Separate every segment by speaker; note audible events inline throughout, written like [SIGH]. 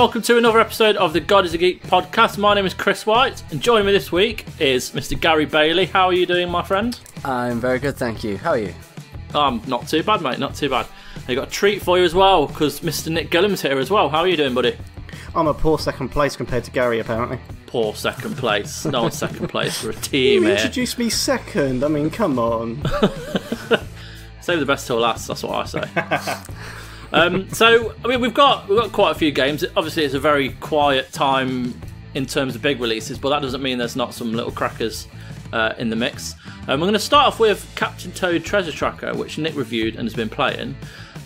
Speaker 1: welcome to another episode of the God is a Geek podcast. My name is Chris White, and joining me this week is Mr. Gary Bailey. How are you doing, my friend?
Speaker 2: I'm very good, thank you. How are you?
Speaker 1: Um, not too bad, mate. Not too bad. I got a treat for you as well because Mr. Nick Gillham's here as well. How are you doing, buddy?
Speaker 3: I'm a poor second place compared to Gary, apparently.
Speaker 1: Poor second place. No one's [LAUGHS] second place. We're a team
Speaker 3: You
Speaker 1: here.
Speaker 3: introduced me second. I mean, come on. [LAUGHS]
Speaker 1: Save the best till last. That's what I say. [LAUGHS] um, so, I mean, we've got we've got quite a few games. Obviously, it's a very quiet time in terms of big releases, but that doesn't mean there's not some little crackers uh, in the mix. Um, we're going to start off with Captain Toad Treasure Tracker, which Nick reviewed and has been playing.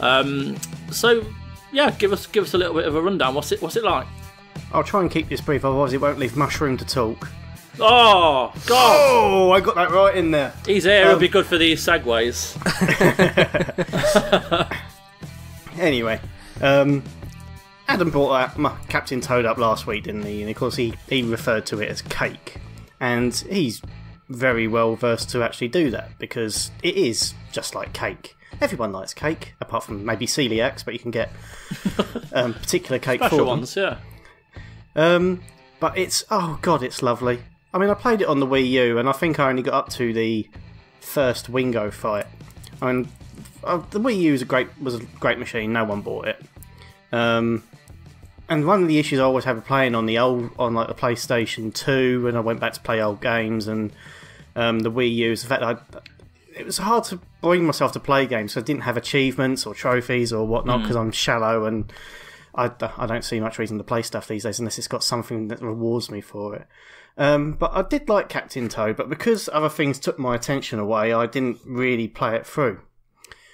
Speaker 1: Um, so, yeah, give us give us a little bit of a rundown. What's it What's it like?
Speaker 3: I'll try and keep this brief, otherwise it won't leave mushroom to talk.
Speaker 1: Oh God,
Speaker 3: Oh, I got that right in there.
Speaker 1: he's here. It'll be good for these segues. [LAUGHS] [LAUGHS]
Speaker 3: Anyway, um, Adam brought out my Captain Toad up last week, didn't he? And of course, he, he referred to it as cake. And he's very well versed to actually do that because it is just like cake. Everyone likes cake, apart from maybe celiacs, but you can get [LAUGHS] um, particular cake for
Speaker 1: Special
Speaker 3: them.
Speaker 1: ones, yeah.
Speaker 3: Um, but it's oh god, it's lovely. I mean, I played it on the Wii U, and I think I only got up to the first Wingo fight. I mean, uh, the Wii U was a great was a great machine. No one bought it. Um, and one of the issues I always have with playing on the old on like the PlayStation Two, when I went back to play old games, and um, the Wii U is the fact that I, it was hard to bring myself to play games. So I didn't have achievements or trophies or whatnot because I'm shallow and I, I don't see much reason to play stuff these days unless it's got something that rewards me for it. Um, but I did like Captain Toad, but because other things took my attention away, I didn't really play it through.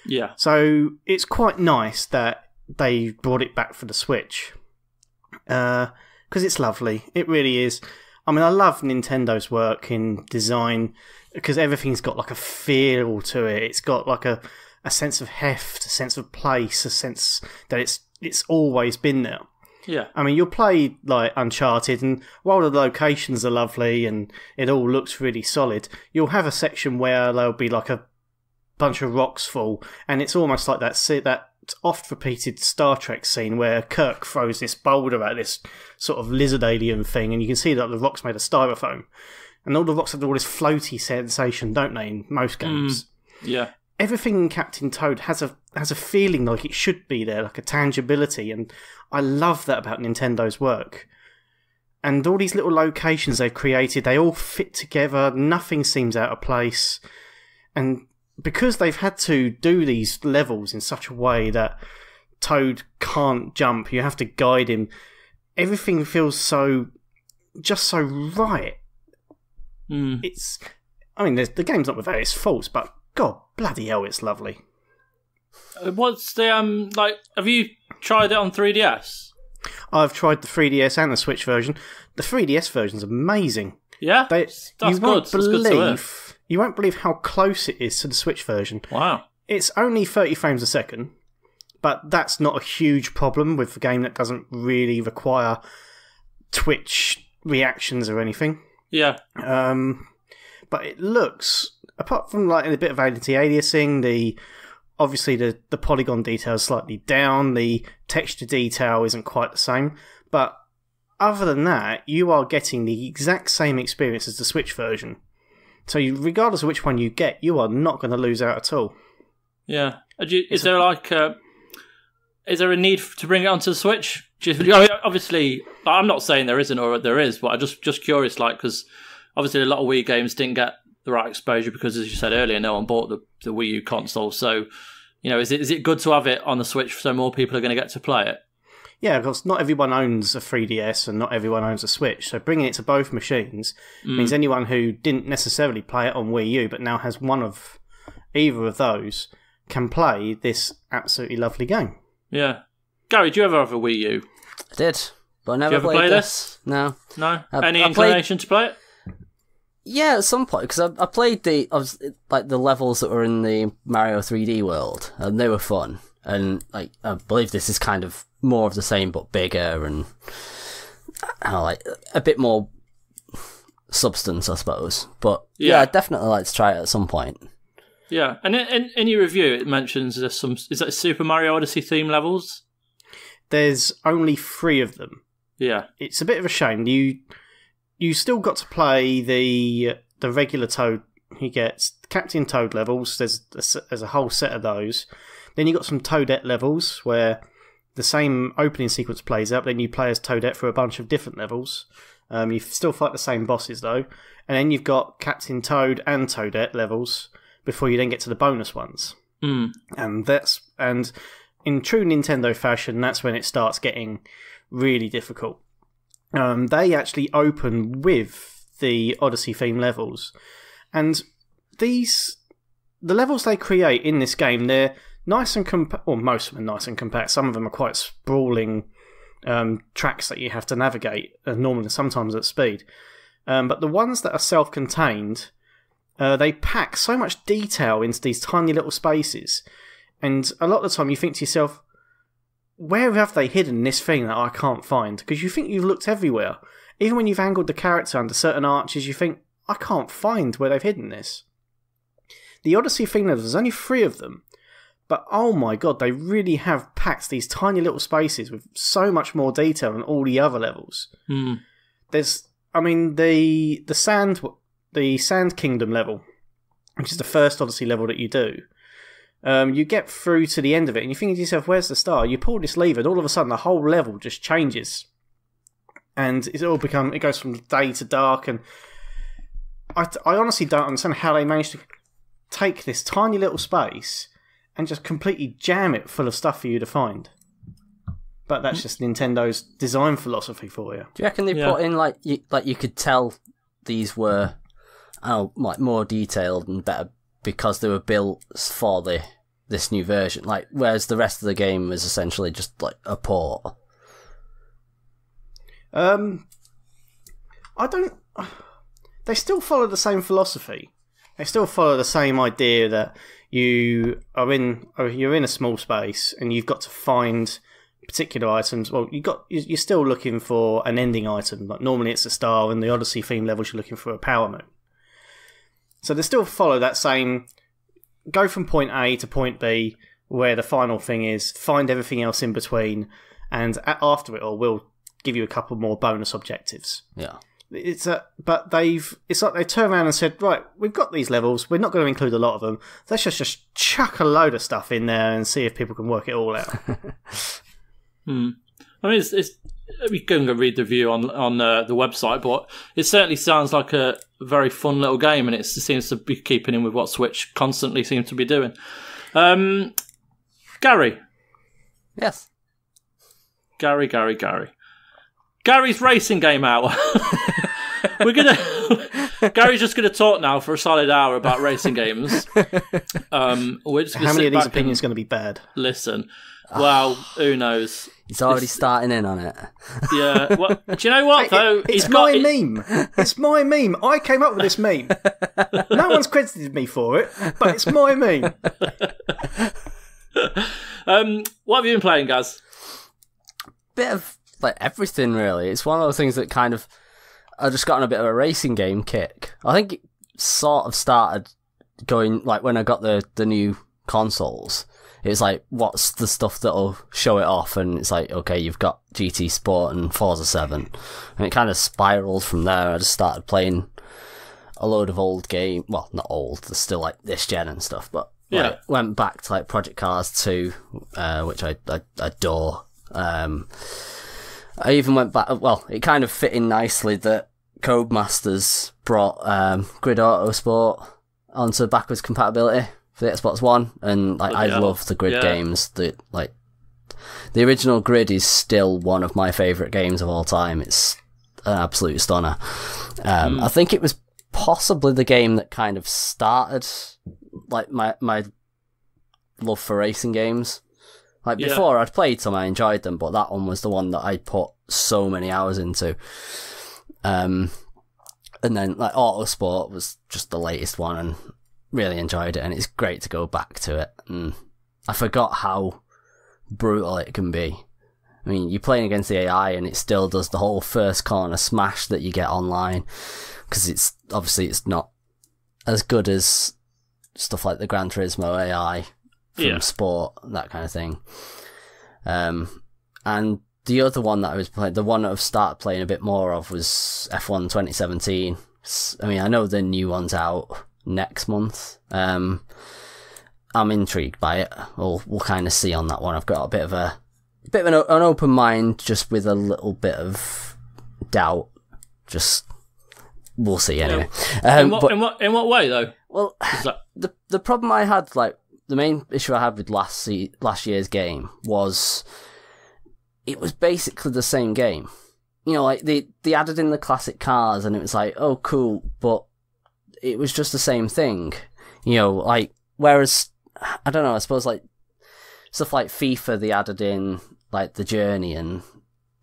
Speaker 1: Yeah.
Speaker 3: So it's quite nice that they brought it back for the Switch. Uh, because it's lovely. It really is. I mean, I love Nintendo's work in design because everything's got like a feel to it. It's got like a, a sense of heft, a sense of place, a sense that it's it's always been there.
Speaker 1: Yeah.
Speaker 3: I mean, you'll play like Uncharted, and while the locations are lovely and it all looks really solid, you'll have a section where there'll be like a bunch of rocks fall, and it's almost like that that oft repeated Star Trek scene where Kirk throws this boulder at this sort of lizard alien thing, and you can see that the rock's made of styrofoam, and all the rocks have all this floaty sensation, don't they? In most hmm. games
Speaker 1: Yeah.
Speaker 3: everything in Captain Toad has a has a feeling like it should be there, like a tangibility, and I love that about Nintendo's work. And all these little locations they've created, they all fit together. Nothing seems out of place, and because they've had to do these levels in such a way that Toad can't jump, you have to guide him. Everything feels so just so right
Speaker 1: Mm.
Speaker 3: it's I mean, the game's not without its faults, but God bloody hell, it's lovely.
Speaker 1: Uh, What's the um like? Have you tried it on 3DS?
Speaker 3: I've tried the 3DS and the Switch version. The 3DS version's amazing.
Speaker 1: Yeah,
Speaker 3: They,
Speaker 1: that's
Speaker 3: you
Speaker 1: good.
Speaker 3: won't
Speaker 1: That's good to hear.
Speaker 3: believe you won't believe how close it is to the Switch version.
Speaker 1: Wow.
Speaker 3: It's only 30 frames a second, but that's not a huge problem with a game that doesn't really require Twitch reactions or anything.
Speaker 1: Yeah.
Speaker 3: Um, but it looks, apart from like a bit of anti-aliasing, the obviously the the polygon detail is slightly down, the texture detail isn't quite the same, but other than that, you are getting the exact same experience as the Switch version. So, you, regardless of which one you get, you are not going to lose out at all.
Speaker 1: Yeah. Uh, you- is there like uh, is there a need to bring it onto the Switch? You- I mean, obviously, I'm not saying there isn't or there is, but I'm just just curious, like because obviously a lot of Wii games didn't get the right exposure because, as you said earlier, no one bought the, the Wii U console. So, you know, is it is it good to have it on the Switch so more people are going to get to play it?
Speaker 3: Yeah, because not everyone owns a 3DS and not everyone owns a Switch. So bringing it to both machines mm. means anyone who didn't necessarily play it on Wii U but now has one of either of those can play this absolutely lovely game.
Speaker 1: Yeah. Gary, do you ever have a Wii U?
Speaker 2: I did, but I never
Speaker 1: you ever
Speaker 2: played
Speaker 1: play
Speaker 2: this. No.
Speaker 1: No.
Speaker 2: I-
Speaker 1: Any
Speaker 2: I played-
Speaker 1: inclination to play it?
Speaker 2: Yeah, at some point because I, I played the I was, like the levels that were in the Mario 3D world, and they were fun. And like I believe this is kind of more of the same but bigger and I don't know, like a bit more substance, I suppose. But yeah,
Speaker 1: Yeah.
Speaker 2: I'd definitely like to try it at some point.
Speaker 1: Yeah. And in, in, in your review, it mentions there's some is that Super Mario Odyssey theme levels?
Speaker 3: there's only three of them.
Speaker 1: Yeah.
Speaker 3: It's a bit of a shame. You you still got to play the the regular Toad. He gets Captain Toad levels. There's a, s- there's a whole set of those. Then you got some Toadette levels where the same opening sequence plays out. Then you play as Toadette for a bunch of different levels. Um, you still fight the same bosses though, and then you've got Captain Toad and Toadette levels before you then get to the bonus ones.
Speaker 1: Mm.
Speaker 3: And that's and in true Nintendo fashion, that's when it starts getting really difficult. Um, they actually open with the Odyssey theme levels, and these the levels they create in this game they're nice and compact. Well, most of them are nice and compact. Some of them are quite sprawling um, tracks that you have to navigate, uh, normally sometimes at speed. Um, but the ones that are self-contained, uh, they pack so much detail into these tiny little spaces, and a lot of the time you think to yourself, where have they hidden this thing that I can't find? Because you think you've looked everywhere. Even when you've angled the character under certain arches, you think, I can't find where they've hidden this. The Odyssey thing, there's only three of them, but oh my god, they really have packed these tiny little spaces with so much more detail than all the other levels.
Speaker 1: Mm.
Speaker 3: There's, I mean, the the sand, the Sand Kingdom level, which is the first Odyssey level that you do. Um, you get through to the end of it, and you think to yourself, "Where's the star?" You pull this lever, and all of a sudden, the whole level just changes, and it all become it goes from day to dark. And I, I honestly don't understand how they managed to take this tiny little space and just completely jam it full of stuff for you to find. But that's just Nintendo's design philosophy for you.
Speaker 2: Do you reckon they
Speaker 1: Yeah.
Speaker 2: put in like you, like you could tell these were oh like more detailed and better because they were built for the this new version, like whereas the rest of the game was essentially just like a port.
Speaker 3: Um, I don't. They still follow the same philosophy. They still follow the same idea that you are in oh, you're in a small space and you've got to find particular items. Well, you got you- you're still looking for an ending item. Like normally it's a star, and the Odyssey theme levels you're looking for a power moon. So they still follow that same. Go from point A to point B, where the final thing is. Find everything else in between, and after it all, we'll give you a couple more bonus objectives.
Speaker 2: Yeah.
Speaker 3: It's a, but they've it's like they turned around and said, right, we've got these levels. We're not going to include a lot of them. Let's just just chuck a load of stuff in there and see if people can work it all out. [LAUGHS]
Speaker 1: Hmm. I mean, it's, it's we can go read the review on on uh, the website, but it certainly sounds like a very fun little game, and it seems to be keeping in with what Switch constantly seems to be doing. Um, Gary,
Speaker 2: Yes.
Speaker 1: Gary, Gary, Gary. Gary's racing game hour. [LAUGHS] We're gonna. [LAUGHS] Gary's just gonna talk now for a solid hour about racing games. Um, we're just gonna
Speaker 3: How many
Speaker 1: sit
Speaker 3: of these opinions are going to be bad?
Speaker 1: Listen. Well, who knows?
Speaker 2: He's already
Speaker 1: This-
Speaker 2: starting in on it.
Speaker 1: Yeah. Well, do you know what [LAUGHS] though?
Speaker 3: It- it's
Speaker 1: He's got-
Speaker 3: my meme. It's my meme. I came up with this meme. No one's credited me for it, but it's my meme.
Speaker 1: Um, what have you been playing, guys?
Speaker 2: Bit of like everything really. It's one of those things that kind of I just got on a bit of a racing game kick. I think it sort of started going like when I got the the new consoles. It was like, what's the stuff that'll show it off? And it's like, okay, you've got GT Sport and Forza 7. And it kind of spiraled from there. I just started playing a load of old game. Well, not old, they're still like this gen and stuff, but
Speaker 1: Yeah.
Speaker 2: like, went back to like Project Cars 2, uh, which I, I adore. Um, I even went back, well, it kind of fit in nicely that Codemasters brought um, Grid Autosport onto backwards compatibility for the Xbox One, and like I
Speaker 1: Bloody hell.
Speaker 2: love the Grid
Speaker 1: Yeah.
Speaker 2: games. The like the original Grid is still one of my favorite games of all time. It's an absolute stunner. Um,
Speaker 1: Hmm.
Speaker 2: I think it was possibly the game that kind of started like my my love for racing games. Like
Speaker 1: Yeah.
Speaker 2: before, I'd played some, I enjoyed them, but that one was the one that I put so many hours into. Um, and then like Autosport was just the latest one, and really enjoyed it. And it's great to go back to it. And I forgot how brutal it can be. I mean, you're playing against the AI, and it still does the whole first corner smash that you get online, because it's obviously it's not as good as stuff like the Gran Turismo AI from
Speaker 1: Yeah.
Speaker 2: sport, that kind of thing. Um, and the other one that I was playing, the one that I've started playing a bit more of was F1 2017. S- I mean, I know the new one's out next month. Um, I'm intrigued by it. We'll we'll kind of see on that one. I've got a bit of a bit of an, an open mind, just with a little bit of doubt. Just we'll see anyway.
Speaker 1: In
Speaker 2: Um,
Speaker 1: what,
Speaker 2: but
Speaker 1: in what in what way though?
Speaker 2: well,
Speaker 1: that,
Speaker 2: the the problem I had, like the main issue I had with last se- last year's game was it was basically the same game. You know, like they they added in the classic cars, and it was like, oh, cool, but it was just the same thing. You know, like whereas I don't know, I suppose like stuff like FIFA, they added in like the journey and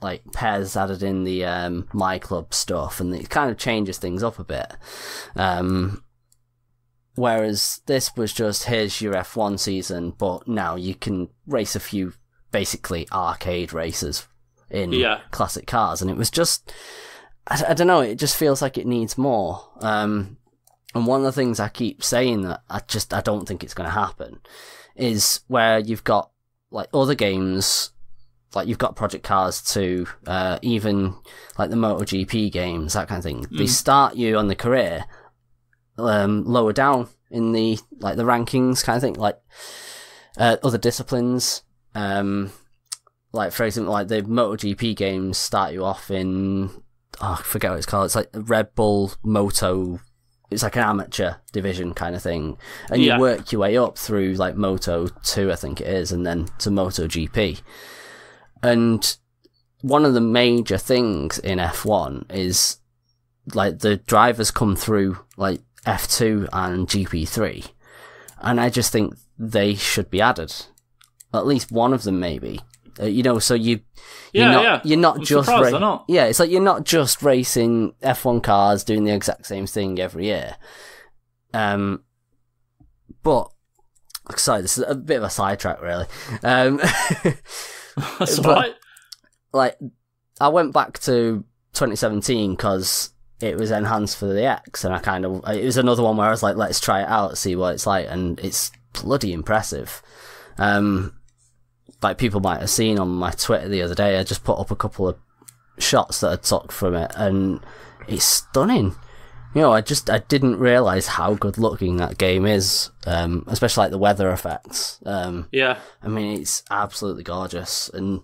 Speaker 2: like PES added in the um, my club stuff, and it kind of changes things up a bit. Um, Whereas this was just here's your F1 season, but now you can race a few basically arcade races in
Speaker 1: Yeah.
Speaker 2: classic cars, and it was just I, I don't know. It just feels like it needs more. Um, and one of the things I keep saying that I just I don't think it's going to happen is where you've got like other games. Like you've got Project Cars 2, uh, even like the MotoGP games, that kind of thing. They start you on the career, um, lower down in the like the rankings kind of thing, like uh, other disciplines. Um, like for example, like the MotoGP games start you off in oh, I forget what it's called. It's like Red Bull Moto. It's like an amateur division kind of thing, and
Speaker 1: Yeah.
Speaker 2: you work your way up through like Moto Two, I think it is, and then to Moto GP. And one of the major things in F1 is like the drivers come through like F2 and GP3, and I just think they should be added. At least one of them, maybe. Uh, you know, so you you're
Speaker 1: Yeah,
Speaker 2: not
Speaker 1: yeah.
Speaker 2: you're not
Speaker 1: I'm
Speaker 2: just ra-
Speaker 1: not.
Speaker 2: yeah, it's like you're not just racing F1 cars doing the exact same thing every year. Um, but sorry, this is a bit of a sidetrack, really. Um, [LAUGHS]
Speaker 1: That's [LAUGHS]
Speaker 2: But-
Speaker 1: right.
Speaker 2: like I went back to 2017 because it was enhanced for the X, and I kind of it was another one where I was like, let's try it out, see what it's like, and it's bloody impressive. Um, like people might have seen on my Twitter the other day, I just put up a couple of shots that I took from it, and it's stunning. You know, I just I didn't realize how good looking that game is, um, especially like the weather effects. Um,
Speaker 1: Yeah.
Speaker 2: I mean, it's absolutely gorgeous, and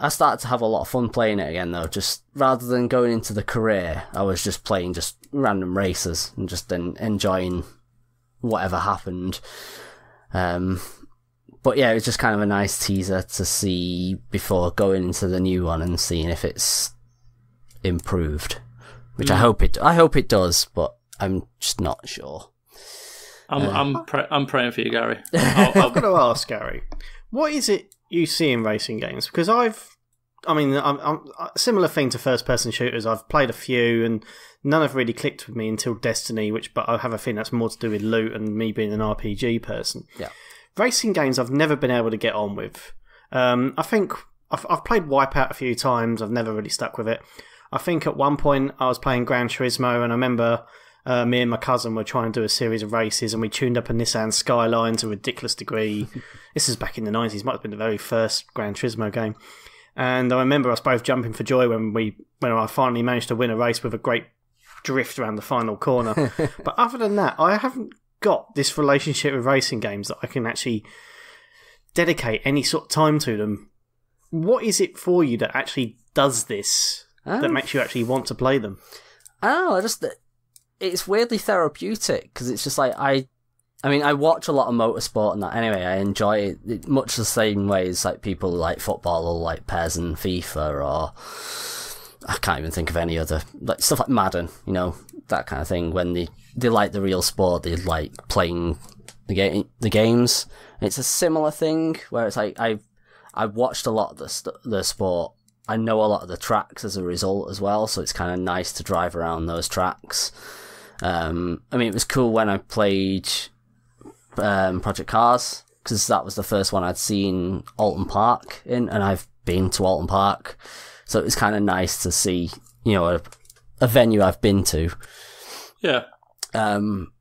Speaker 2: I started to have a lot of fun playing it again. Though, just rather than going into the career, I was just playing just random races and just en- enjoying whatever happened. Um, but yeah, it was just kind of a nice teaser to see before going into the new one and seeing if it's improved, which I hope it. I hope it does, but I'm just not sure.
Speaker 1: I'm
Speaker 2: Uh.
Speaker 1: I'm pray- I'm praying for you, Gary. [LAUGHS] I'll,
Speaker 3: I've got to ask Gary, what is it you see in racing games? Because I've, I mean, I'm, I'm a similar thing to first-person shooters. I've played a few, and none have really clicked with me until Destiny, which, but I have a feeling that's more to do with loot and me being an RPG person.
Speaker 2: Yeah.
Speaker 3: Racing games, I've never been able to get on with. Um, I think I've, I've played Wipeout a few times. I've never really stuck with it. I think at one point I was playing Gran Turismo, and I remember uh, me and my cousin were trying to do a series of races, and we tuned up a Nissan Skyline to a ridiculous degree. [LAUGHS] this is back in the nineties; might have been the very first Gran Turismo game. And I remember us both jumping for joy when we when I finally managed to win a race with a great drift around the final corner. [LAUGHS] but other than that, I haven't got this relationship with racing games that I can actually dedicate any sort of time to them. What is it for you that actually does this? That
Speaker 2: Um,
Speaker 3: makes you actually want to play them?
Speaker 2: I. I just it's weirdly therapeutic because it's just like I, I mean, I watch a lot of motorsport and that anyway. I enjoy it, much the same way as like people like football or like PES and FIFA or I can't even think of any other like stuff like Madden. You know that kind of thing. When they they like the real sport, they like playing the game the games. It's a similar thing where it's like I I watched a lot of the the sport. I know a lot of the tracks as a result as well, so it's kind of nice to drive around those tracks. Um, I mean, it was cool when I played um, Project Cars because that was the first one I'd seen Oulton Park in, and I've been to Oulton Park, so it was kind of nice to see, you know, a, a venue I've been to.
Speaker 1: Yeah.
Speaker 2: Um,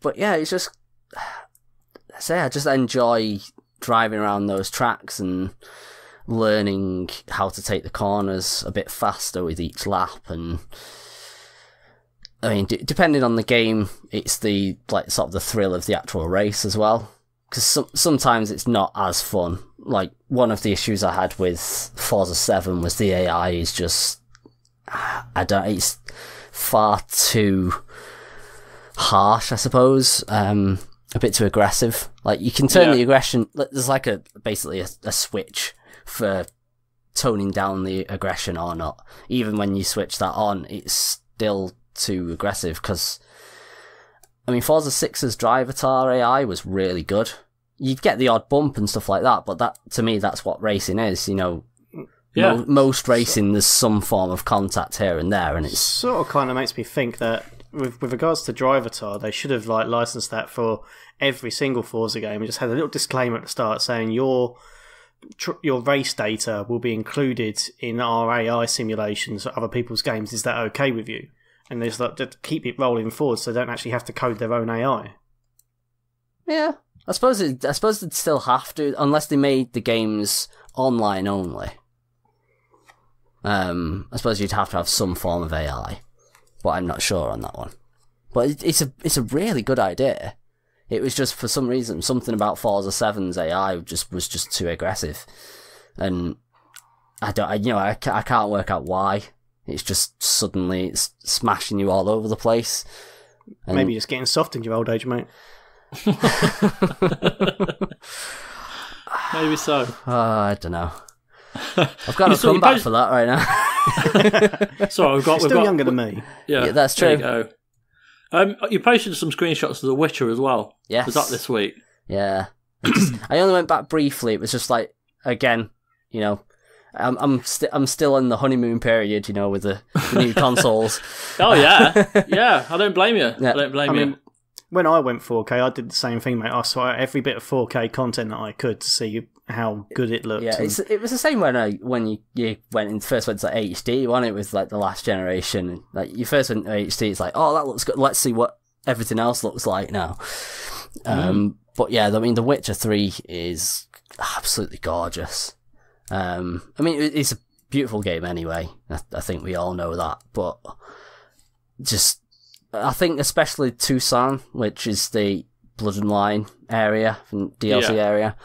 Speaker 2: but yeah, it's just I say I just enjoy driving around those tracks, and learning how to take the corners a bit faster with each lap and I mean, d- depending on the game, it's the like sort of the thrill of the actual race as well. Because some, sometimes it's not as fun. Like one of the issues I had with Forza Seven was the AI is just I don't. It's far too harsh, I suppose. Um, a bit too aggressive. Like you can turn
Speaker 1: Yeah.
Speaker 2: the aggression. There's like a basically a, a switch for toning down the aggression or not. Even when you switch that on, it's still too aggressive because. I mean, Forza 6's Drivatar AI was really good. You'd get the odd bump and stuff like that, but that to me, that's what racing is. You know,
Speaker 1: Yeah.
Speaker 2: Mo- most racing, there's some form of contact here and there, and it
Speaker 3: sort of kind of makes me think that with, with regards to Drivatar, they should have like licensed that for every single Forza game and just had a little disclaimer at the start saying your tr- your race data will be included in our AI simulations for other people's games. Is that okay with you? And there's like just keep it rolling forward, so they don't actually have to code their own AI.
Speaker 2: yeah. I suppose it, I suppose they'd still have to, unless they made the games online only. Um, I suppose you'd have to have some form of AI, but I'm not sure on that one. But it, it's a it's a really good idea. It was just for some reason something about Forza 7's AI just was just too aggressive, and I don't I, you know I, I can't work out why. It's just suddenly it's smashing you all over the place. And-
Speaker 3: Maybe just getting soft in your old age, mate.
Speaker 1: Maybe so.
Speaker 2: Oh, [LAUGHS] I don't know. I've got [LAUGHS]
Speaker 1: a
Speaker 2: to
Speaker 1: saw-
Speaker 2: come
Speaker 1: you
Speaker 2: back
Speaker 1: post-
Speaker 2: for that right now. [LAUGHS]
Speaker 1: Sorry, we've got.
Speaker 3: You're
Speaker 1: we've
Speaker 3: still
Speaker 1: got,
Speaker 3: younger than me.
Speaker 1: Yeah,
Speaker 2: Yeah, that's
Speaker 1: there you
Speaker 2: true.
Speaker 1: go. Um, you posted some screenshots of The Witcher as well.
Speaker 2: Yes.
Speaker 1: Was that this week?
Speaker 2: yeah, I just- I only went back briefly. It was just like again, you know, I'm I'm st- I'm still in the honeymoon period, you know, with the, the new [LAUGHS] consoles.
Speaker 1: Oh yeah, [LAUGHS] yeah. I don't blame you.
Speaker 2: Yeah.
Speaker 1: I don't blame
Speaker 3: I
Speaker 1: you.
Speaker 3: mean, when I went 4K, I did the same thing, mate. I saw every bit of 4K content that I could to see how good it looked.
Speaker 2: Yeah,
Speaker 3: and-
Speaker 2: it's, it was the same when I when you, you went in first went to like, HD, wasn't it? With like the last generation, like you first went to HD, it's like, oh, that looks good. Let's see what everything else looks like now. Um, but yeah, I mean, The Witcher Three is absolutely gorgeous. Um, I mean, it's a beautiful game anyway. I, I think we all know that, but just I think especially Toussaint, which is the Blood and Wine area, and DLC
Speaker 1: Yeah.
Speaker 2: area,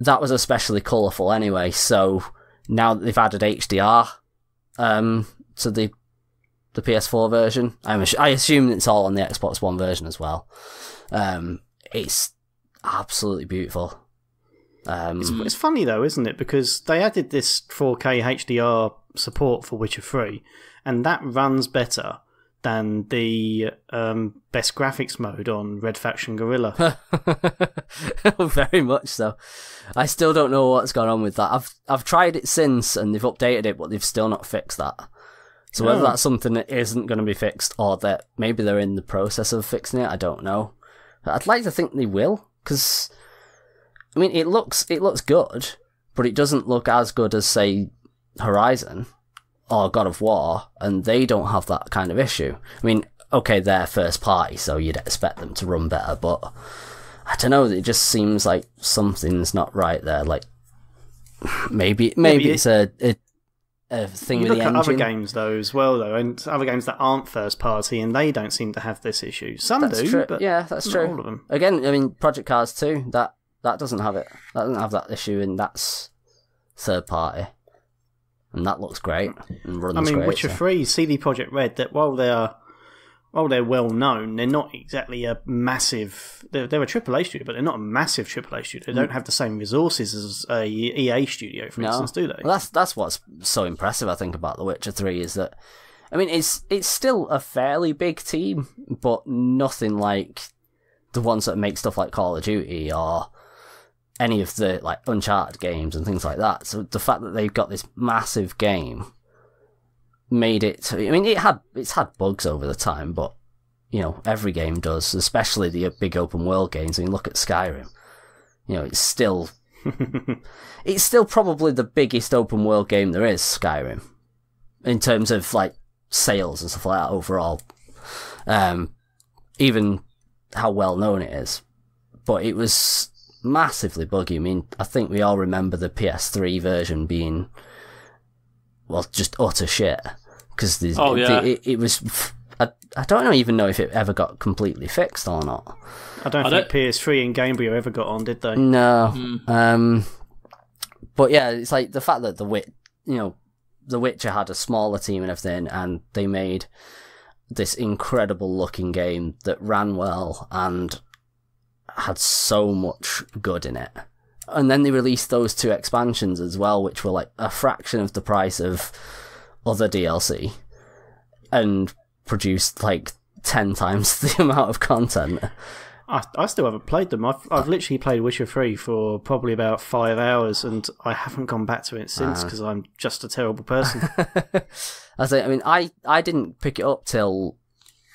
Speaker 2: that was especially colourful anyway. So now that they've added HDR um, to the the PS4 version, I'm I assume it's all on the Xbox One version as well. Um, it's absolutely beautiful. Um,
Speaker 3: It's, it's funny though, isn't it? Because they added this 4K HDR support for Witcher 3, and that runs better than the um, best graphics mode on Red Faction Guerrilla. [LAUGHS]
Speaker 2: Very much so. I still don't know what's gone on with that. I've I've tried it since, and they've updated it, but they've still not fixed that. So whether
Speaker 3: Oh.
Speaker 2: that's something that isn't going to be fixed, or that maybe they're in the process of fixing it, I don't know. I'd like to think they will, because I mean, it looks it looks good, but it doesn't look as good as say Horizon or God of War, and they don't have that kind of issue. I mean, okay, they're first party, so you'd expect them to run better, but I don't know. It just seems like something's not right there. Like [SIGHS] maybe maybe
Speaker 3: but
Speaker 2: it's a, a a thing
Speaker 3: You
Speaker 2: with
Speaker 3: look
Speaker 2: the
Speaker 3: at other games though as well though, and other games that aren't first party, and they don't seem to have this issue. Some
Speaker 2: That's
Speaker 3: do,
Speaker 2: true.
Speaker 3: but
Speaker 2: yeah, that's
Speaker 3: not
Speaker 2: true.
Speaker 3: all of them.
Speaker 2: Again, I mean, Project Cars 2, that that doesn't have it. That doesn't have that issue, and that's third party, and that looks great and runs
Speaker 3: I mean,
Speaker 2: great.
Speaker 3: Witcher
Speaker 2: so-
Speaker 3: Three, CD Projekt Red. That while they're while they're well known, they're not exactly a massive. They're, they're a AAA studio, but they're not a massive AAA studio. They don't have the same resources as a EA studio, for
Speaker 2: Mm. No.
Speaker 3: instance, do they?
Speaker 2: Well, that's that's what's so impressive. I think about The Witcher Three is that, I mean, it's it's still a fairly big team, but nothing like the ones that make stuff like Call of Duty or any of the like Uncharted games and things like that. So the fact that they've got this massive game made it. I mean, it had it's had bugs over the time, but you know every game does, especially the big open world games. I mean, look at Skyrim. You know, it's still [LAUGHS] it's still probably the biggest open world game there is, Skyrim, in terms of like sales and stuff like that overall. Um, even how well known it is, but it was massively buggy. I mean, I think we all remember the PS3 version being, well, just utter shit. Because
Speaker 1: Oh, yeah.
Speaker 2: it, it was. I, I don't even know if it ever got completely fixed or not.
Speaker 3: I don't
Speaker 1: I
Speaker 3: think PS3 and Gamebryo ever got on, did they?
Speaker 2: No.
Speaker 1: Hmm.
Speaker 2: Um, but yeah, it's like the fact that the wit, you know, the Witcher had a smaller team and everything, and they made this incredible looking game that ran well and had so much good in it. And then they released those two expansions as well, which were like a fraction of the price of other DLC, and produced like ten times [LAUGHS] the amount of content.
Speaker 3: I, I still haven't played them. I've, I've literally played Witcher 3 for probably about five hours and I haven't gone back to it since ah. because I'm just a terrible person. [LAUGHS]
Speaker 2: I say, I mean, I, I didn't pick it up till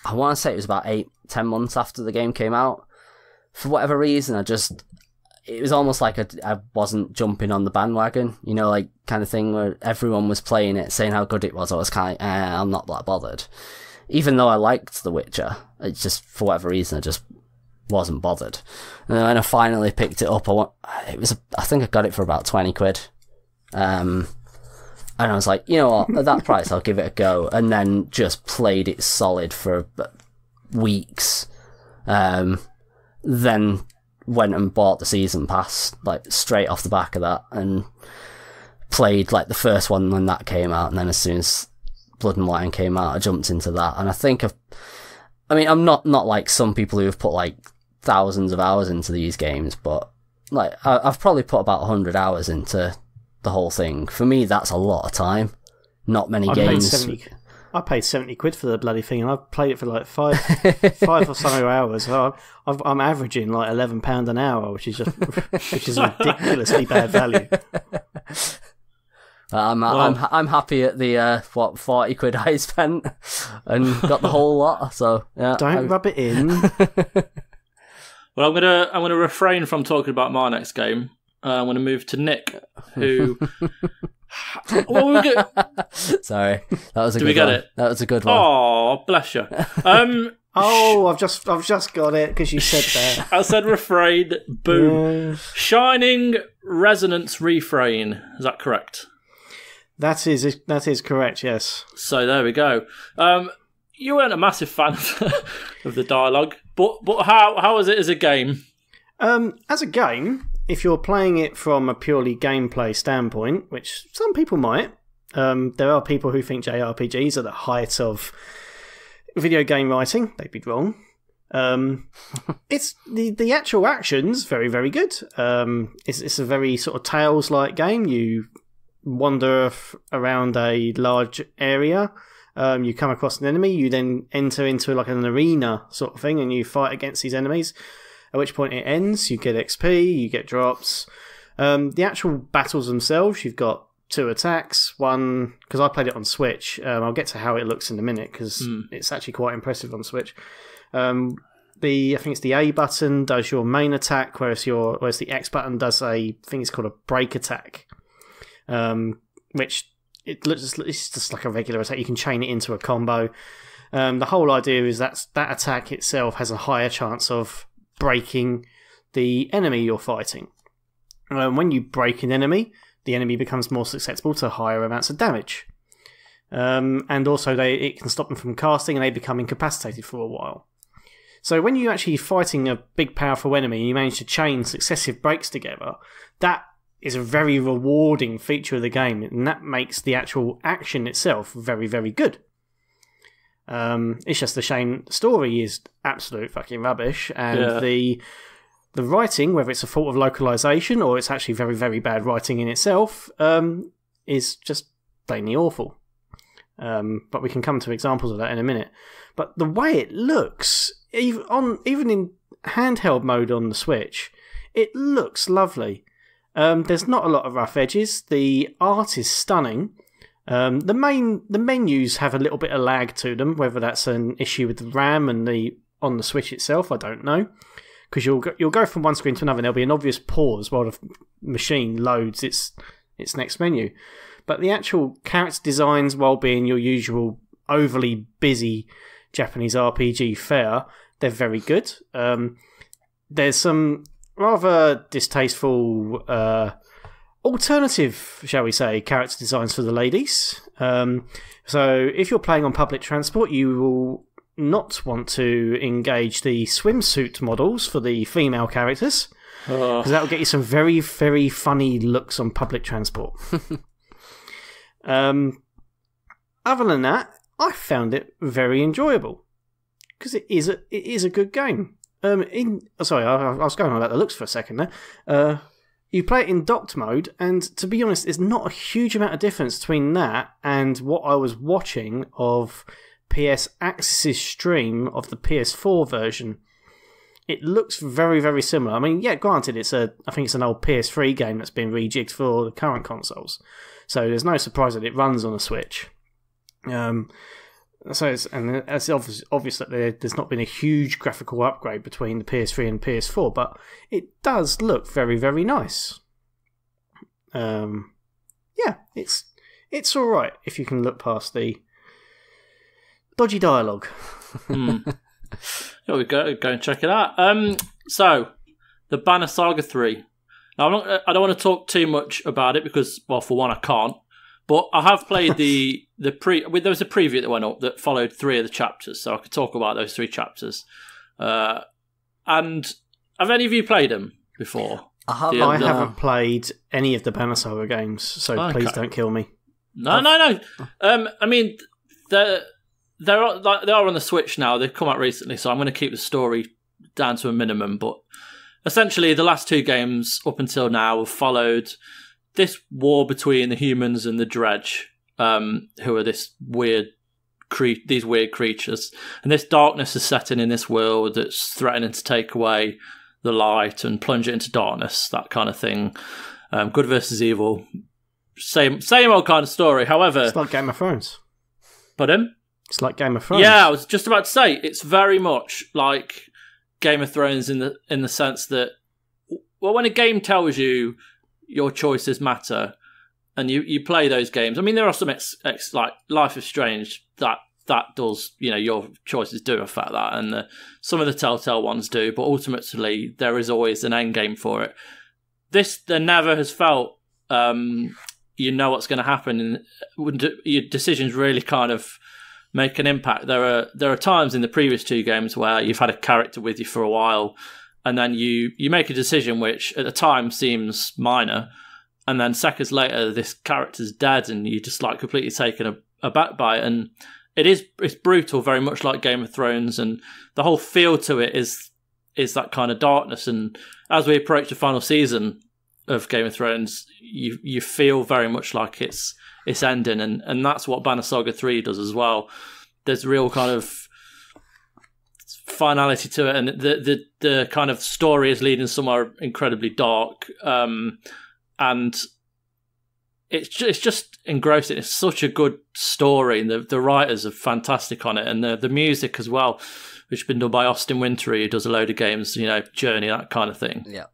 Speaker 2: I want to say it was about eight, ten months after the game came out. For whatever reason, I just it was almost like I, I wasn't jumping on the bandwagon, you know, like kind of thing where everyone was playing it, saying how good it was. I was kind of, eh, I'm not that bothered, even though I liked The Witcher. It's just for whatever reason, I just wasn't bothered. And then I finally picked it up, I want, it was, I think I got it for about twenty quid. Um, and I was like, you know what, at that price, I'll give it a go. And then just played it solid for weeks. Um, then went and bought the season pass, like straight off the back of that, and played like the first one when that came out. And then as soon as Blood and Wine came out, I jumped into that. And I think I've, I mean, I'm not, not like some people who have put like thousands of hours into these games, but like I, I've probably put about 100 hours into the whole thing. For me, that's a lot of time. Not many
Speaker 3: I paid
Speaker 2: games.
Speaker 3: 70, I paid 70 quid for the bloody thing and I've played it for like five [LAUGHS] five or so hours. So I've, I'm averaging like £11 an hour, which is just [LAUGHS] which is ridiculously bad value.
Speaker 2: I'm, I'm I'm happy at the uh, what forty quid I spent and got the whole lot. So yeah,
Speaker 3: Don't
Speaker 2: I-
Speaker 3: rub it in. [LAUGHS]
Speaker 1: Well, I'm gonna I'm gonna refrain from talking about my next game. Uh, I'm gonna move to Nick, who. Well, we go- [LAUGHS]
Speaker 2: sorry, that was a
Speaker 1: Do
Speaker 2: good
Speaker 1: we get
Speaker 2: one.
Speaker 1: it?
Speaker 2: That was a good one.
Speaker 1: Oh, bless you. Um, [LAUGHS]
Speaker 3: Oh, I've just I've just got it because you said that. [LAUGHS]
Speaker 1: I said refrain. Boom. Shining Resonance Refrain. Is that correct?
Speaker 3: That is that is correct. Yes.
Speaker 1: So there we go. Um, you weren't a massive fan of the dialogue, but but how how was it as a game?
Speaker 3: Um, as a game, if you're playing it from a purely gameplay standpoint, which some people might, um, there are people who think JRPGs are the height of video game writing. They'd be wrong. Um, [LAUGHS] it's the the actual actions very very good. Um, it's it's a very sort of Tales like game. You wander around a large area. Um, you come across an enemy. You then enter into like an arena sort of thing, and you fight against these enemies. At which point it ends. You get XP. You get drops. Um, the actual battles themselves, you've got two attacks. One because I played it on Switch. Um, I'll get to how it looks in a minute because it's actually quite impressive on Switch. Um, the I think it's the A button does your main attack, whereas your whereas the X button does a thing it's called a break attack, um, which it looks it's just like a regular attack. You can chain it into a combo. Um, the whole idea is that that attack itself has a higher chance of breaking the enemy you're fighting. Um, when you break an enemy, the enemy becomes more susceptible to higher amounts of damage. Um, and also, they it can stop them from casting, and they become incapacitated for a while. So when you're actually fighting a big, powerful enemy, and you manage to chain successive breaks together, that is a very rewarding feature of the game, and that makes the actual action itself very, very good. Um, it's just a shame the story is absolute fucking rubbish, and
Speaker 1: Yeah.
Speaker 3: the the writing, whether it's a fault of localization or it's actually very, very bad writing in itself, um, is just plainly awful. Um, but we can come to examples of that in a minute. But the way it looks, even on even in handheld mode on the Switch, it looks lovely. Um, there's not a lot of rough edges. The art is stunning. Um, the main the menus have a little bit of lag to them. Whether that's an issue with the RAM and the on the Switch itself, I don't know. Because you'll go, you'll go from one screen to another, and there'll be an obvious pause while the machine loads its its next menu. But the actual character designs, while being your usual overly busy Japanese RPG fare, they're very good. Um, there's some rather distasteful uh, alternative, shall we say, character designs for the ladies. Um, so if you're playing on public transport, you will not want to engage the swimsuit models for the female characters
Speaker 1: Oh,
Speaker 3: because that will get you some very, very funny looks on public transport. [LAUGHS] um, other than that, I found it very enjoyable because it is a it is a good game. Um, in oh, sorry, I, I was going on about the looks for a second there. Uh, you play it in docked mode, and to be honest, there's not a huge amount of difference between that and what I was watching of PS Access stream of the PS4 version it looks very very similar. I mean, yeah, granted, it's a I think it's an old PS3 game that's been rejigged for the current consoles, so there's no surprise that it runs on a Switch. Um, so it's and it's obvious, obvious that there, there's not been a huge graphical upgrade between the PS3 and PS4, but it does look very very nice. Um, yeah, it's it's all right if you can look past the dodgy dialogue.
Speaker 1: hmm. [LAUGHS] Here we go. Go and check it out. Um, so the Banner Saga three. Now I'm not. I don't want to talk too much about it because, well, for one, I can't. But I have played the [LAUGHS] the pre. Well, there was a preview that went up that followed three of the chapters, so I could talk about those three chapters. Uh, and have any of you played them before?
Speaker 2: I have.
Speaker 1: Yeah,
Speaker 3: I
Speaker 1: no.
Speaker 3: haven't played any of the Banner Saga games, so
Speaker 1: Okay.
Speaker 3: please don't kill me.
Speaker 1: No, no, no. Um, I mean, they're they're like they are on the Switch now. They've come out recently, so I'm going to keep the story down to a minimum. But essentially, the last two games up until now have followed this war between the humans and the Dredge, um, who are this weird. Cre- these weird creatures, and this darkness is setting in this world that's threatening to take away the light and plunge it into darkness, that kind of thing. Um, good versus evil, same same old kind of story. However,
Speaker 3: It's like Game of Thrones.
Speaker 1: pardon?
Speaker 3: It's like Game of Thrones.
Speaker 1: Yeah, I was just about to say it's very much like Game of Thrones in the in the sense that well, when a game tells you your choices matter, and you you play those games. I mean, there are some ex, ex like Life is Strange that that does you know your choices do affect that, and the, some of the Telltale ones do, but ultimately there is always an end game for it. This there never has felt. Um, you know what's going to happen, and your decisions really kind of make an impact. There are there are times in the previous two games where you've had a character with you for a while, and then you you make a decision which at the time seems minor, and then seconds later this character's dead, and you're just like completely taken aback by it. And it is it's brutal, very much like Game of Thrones, and the whole feel to it is is that kind of darkness. And as we approach the final season of Game of Thrones, you you feel very much like it's it's ending, and and that's what Banner Saga three does as well. There's real kind of finality to it, and the the the kind of story is leading somewhere incredibly dark, um, and it's just, it's just engrossing. It's such a good story, and the the writers are fantastic on it, and the the music as well, which has been done by Austin Wintory, who does a load of games, you know, Journey, that kind of thing
Speaker 2: Yeah.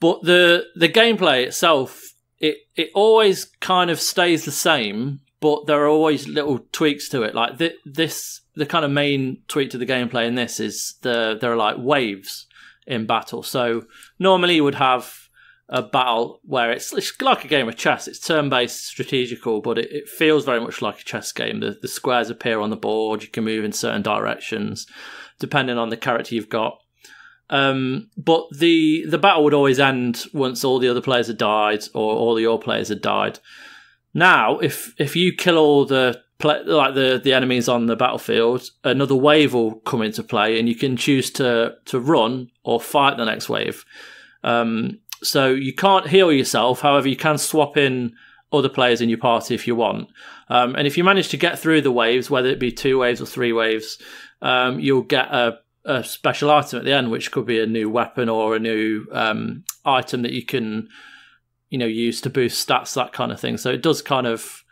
Speaker 1: but the the gameplay itself it it always kind of stays the same but there are always little tweaks to it like thi- this the kind of main tweak to the gameplay in this is the there are like waves in battle so normally you would have a battle where it's, it's like a game of chess it's turn-based strategical but it, it feels very much like a chess game the, the squares appear on the board you can move in certain directions depending on the character you've got um, but the the battle would always end once all the other players had died or all your players had died. Now, if if you kill all the pla like the the enemies on the battlefield, another wave will come into play, and you can choose to to run or fight the next wave. Um, so you can't heal yourself. However, you can swap in other players in your party if you want. Um, and if you manage to get through the waves, whether it be two waves or three waves, um, you'll get a a special item at the end, which could be a new weapon or a new um, item that you can, you know, use to boost stats, that kind of thing. So it does kind of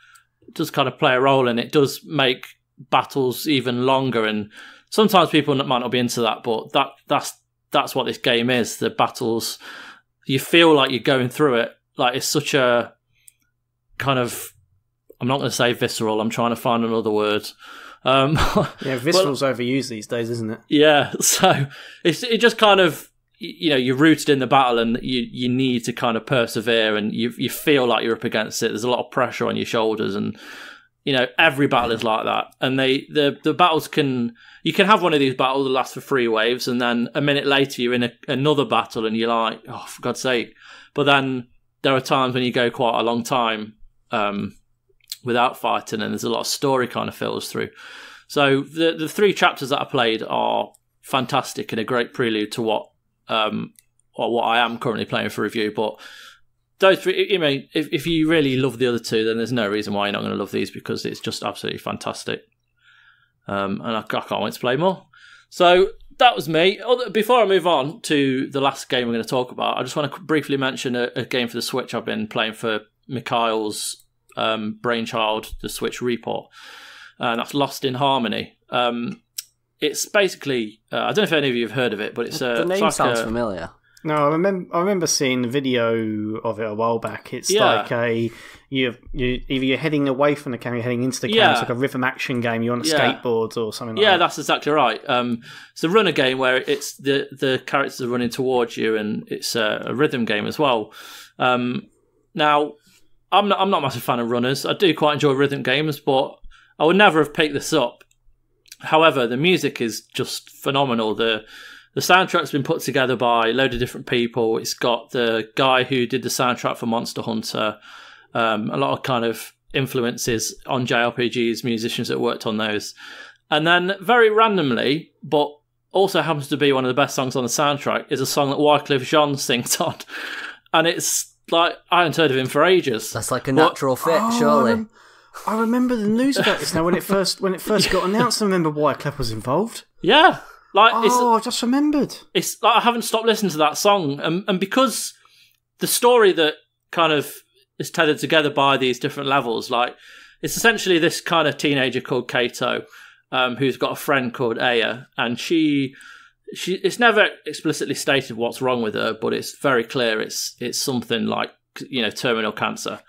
Speaker 1: does kind of play a role, and it does make battles even longer. And sometimes people might not be into that, but that that's that's what this game is. The battles, you feel like you're going through it. Like it's such a kind of. I'm not going to say visceral. I'm trying to find another word. Um, [LAUGHS]
Speaker 3: Yeah, Visceral's overused these days, isn't it?
Speaker 1: Yeah, [LAUGHS] so it's it just kind of you know you're rooted in the battle and you you need to kind of persevere and you you feel like you're up against it. There's a lot of pressure on your shoulders and you know every battle is like that. And they the the battles can you can have one of these battles that lasts for three waves and then a minute later you're in a, another battle and you're like oh for God's sake. But then there are times when you go quite a long time um, without fighting and there's a lot of story kind of fills through. So the the three chapters that I played are fantastic and a great prelude to what um, or what I am currently playing for review. But those three, you mean, if, if you really love the other two, then there's no reason why you're not going to love these because it's just absolutely fantastic. Um, and I, I, can't wait to play more. So that was me. Before I move on to the last game we're going to talk about, I just want to briefly mention a, a game for the Switch I've been playing for Mikhail's um, brainchild, the Switch Report, and that's Lost in Harmony. Um, it's basically uh, I don't know if any of you have heard of it, but it's a
Speaker 2: the name
Speaker 1: like
Speaker 2: sounds
Speaker 1: a,
Speaker 2: familiar.
Speaker 3: No, I remember. I remember seeing a video of it a while back. It's
Speaker 1: Yeah.
Speaker 3: like a you you either you're heading away from the camera, you're heading into the camera.
Speaker 1: Yeah.
Speaker 3: It's like a rhythm action game. You're on a
Speaker 1: Yeah.
Speaker 3: skateboard or something. like
Speaker 1: Yeah,
Speaker 3: that.
Speaker 1: that's exactly right. Um, it's a runner game where it's the the characters are running towards you, and it's a, a rhythm game as well. Um, now, I'm not I'm not a massive fan of runners. I do quite enjoy rhythm games, but I would never have picked this up. However, the music is just phenomenal. the The soundtrack's been put together by a load of different people. It's got the guy who did the soundtrack for Monster Hunter. Um, a lot of kind of influences on JRPGs, musicians that worked on those. And then very randomly, but also happens to be one of the best songs on the soundtrack, is a song that Wyclef Jean sings [LAUGHS] on. And it's like, I hadn't heard of him for ages.
Speaker 2: That's like a
Speaker 1: What-
Speaker 2: natural fit,
Speaker 3: Oh, I
Speaker 2: surely.
Speaker 3: rem- I remember the news about this now when it [LAUGHS] first when it first got announced. I remember Wyclef was involved.
Speaker 1: Yeah. Like, it's,
Speaker 3: Oh, I just remembered.
Speaker 1: it's like I haven't stopped listening to that song, and and because the story that kind of is tethered together by these different levels, like it's essentially this kind of teenager called Kaito, um, who's got a friend called Aya, and she she it's never explicitly stated what's wrong with her, but it's very clear it's it's something like you know terminal cancer,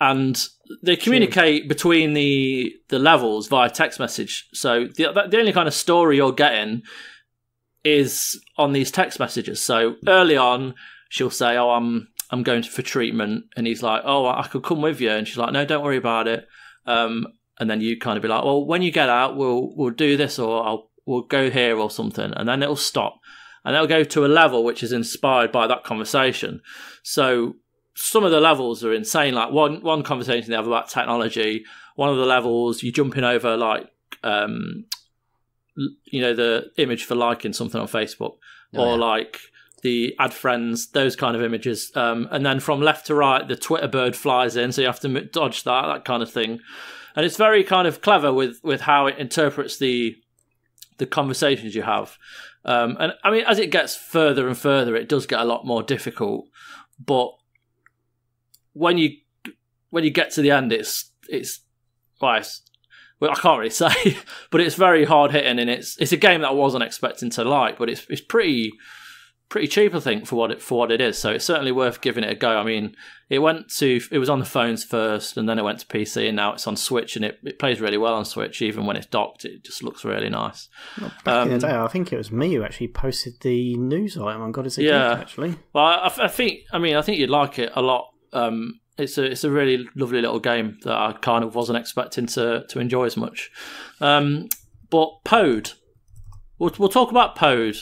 Speaker 1: and they communicate between the the levels via text message. So the the only kind of story you're getting is on these text messages. So early on, she'll say, "Oh, I'm I'm going for treatment," and he's like, "Oh, I could come with you," and she's like, "No, don't worry about it." Um, and then you kind of be like, "Well, when you get out, we'll we'll do this, or I'll we'll go here or something," and then it'll stop, and it'll go to a level which is inspired by that conversation. So some of the levels are insane. Like one one conversation they have about technology. One of the levels you're jumping over like um, you know the image for liking something on Facebook,
Speaker 2: Oh,
Speaker 1: or
Speaker 2: yeah.
Speaker 1: like the add friends, those kind of images. Um, and then from left to right, the Twitter bird flies in, so you have to dodge that, that kind of thing. And it's very kind of clever with with how it interprets the the conversations you have. Um, and I mean, as it gets further and further, it does get a lot more difficult. But when you when you get to the end, it's it's well, it's- well, I can't really [LAUGHS] say, but it's very hard hitting, and it's it's a game that I wasn't expecting to like, but it's it's pretty pretty cheap, I think, for what it for what it is. So it's certainly worth giving it a go. I mean, it went to it was on the phones first, and then it went to PC, and now it's on Switch, and it, it plays really well on Switch. Even when it's docked, it just looks really nice.
Speaker 3: Back in
Speaker 1: Um,
Speaker 3: the day, I think it was me who actually posted the news item on God is a
Speaker 1: Yeah.
Speaker 3: Geek, actually.
Speaker 1: Well, I, I think I mean I think you'd like it a lot. Um, it's a it's a really lovely little game that I kind of wasn't expecting to to enjoy as much. Um, but Pode, we'll we'll talk about Pode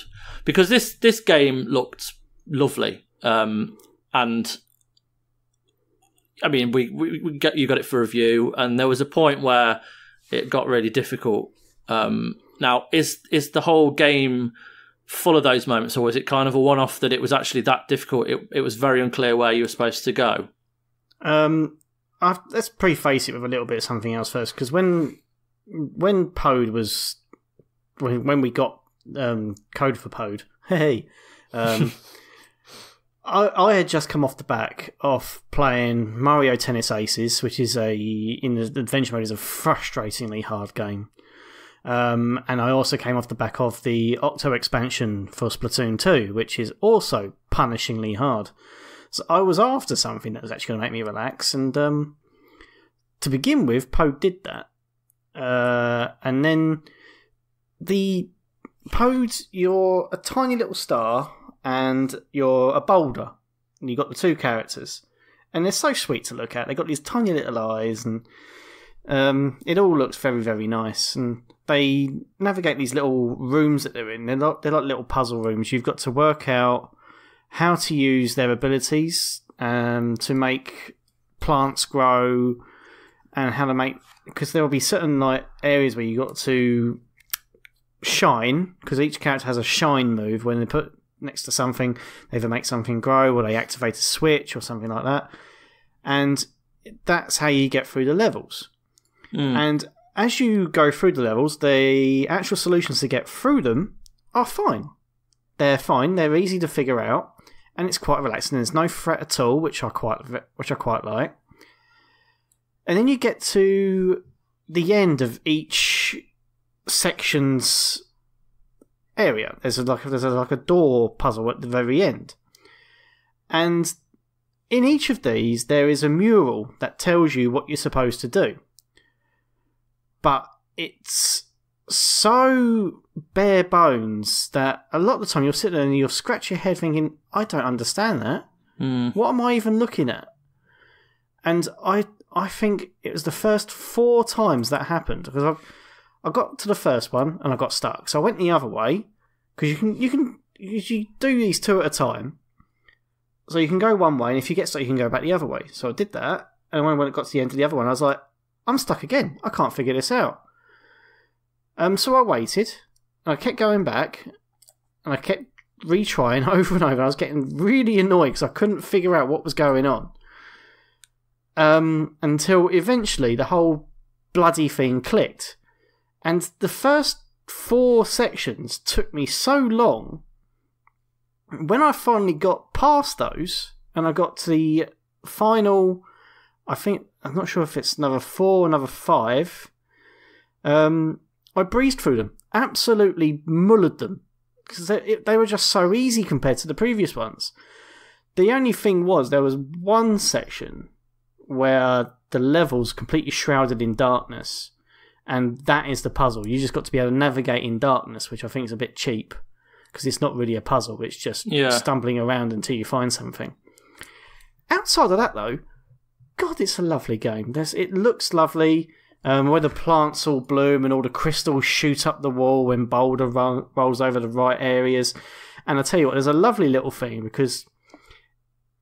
Speaker 1: because this this game looked lovely. Um, and I mean we we, we get you got it for review, and there was a point where it got really difficult. Um, now is is the whole game full of those moments, or was it kind of a one-off that it was actually that difficult? It, it was very unclear where you were supposed to go.
Speaker 3: Um, I've, let's preface it with a little bit of something else first, because when when Pode was when, when we got um, code for Pode, [LAUGHS] hey, um, [LAUGHS] I, I had just come off the back of playing Mario Tennis Aces, which is a in the adventure mode is a frustratingly hard game. Um, and I also came off the back of the Octo expansion for Splatoon 2, which is also punishingly hard. So I was after something that was actually going to make me relax, and um, to begin with, Poe did that. Uh, and then the Poe, you're a tiny little star, and you're a boulder, and you've got the two characters, and they're so sweet to look at. They've got these tiny little eyes, and um, it all looks very, very nice. And they navigate these little rooms that they're in. They're like, they're like little puzzle rooms. You've got to work out how to use their abilities um, to make plants grow, and how to make because there will be certain like areas where you've got to shine because each character has a shine move when they put next to something they either make something grow or they activate a switch or something like that and that's how you get through the levels
Speaker 1: Mm.
Speaker 3: and as you go through the levels the actual solutions to get through them are fine they're fine they're easy to figure out and it's quite relaxing there's no threat at all which i quite which i quite like and then you get to the end of each section's area. There's a, like there's a, like a door puzzle at the very end, and in each of these there is a mural that tells you what you're supposed to do. But it's so bare bones that a lot of the time you'll sit there and you'll scratch your head thinking, I don't understand that.
Speaker 1: Mm.
Speaker 3: What am I even looking at? And I I think it was the first four times that happened because I I got to the first one and I got stuck. So I went the other way because you can you can you, do these two at a time. So you can go one way, and if you get stuck, you can go back the other way. So I did that, and when I got to the end of the other one, I was like, I'm stuck again. I can't figure this out. Um, so I waited, and I kept going back, and I kept retrying [LAUGHS] over and over. I was getting really annoyed because I couldn't figure out what was going on. Um, until eventually the whole bloody thing clicked. And the first four sections took me so long. When I finally got past those, and I got to the final, I think, I'm not sure if it's another four, another five, um, I breezed through them. Absolutely mullered them. Because they, they were just so easy compared to the previous ones. The only thing was, there was one section where the level's completely shrouded in darkness and that is the puzzle. You just got to be able to navigate in darkness, which I think is a bit cheap because it's not really a puzzle. It's just
Speaker 1: Yeah.
Speaker 3: stumbling around until you find something. Outside of that, though, God, it's a lovely game. There's, it looks lovely. Um, where the plants all bloom and all the crystals shoot up the wall when Boulder ro- rolls over the right areas. And I tell you what, there's a lovely little thing because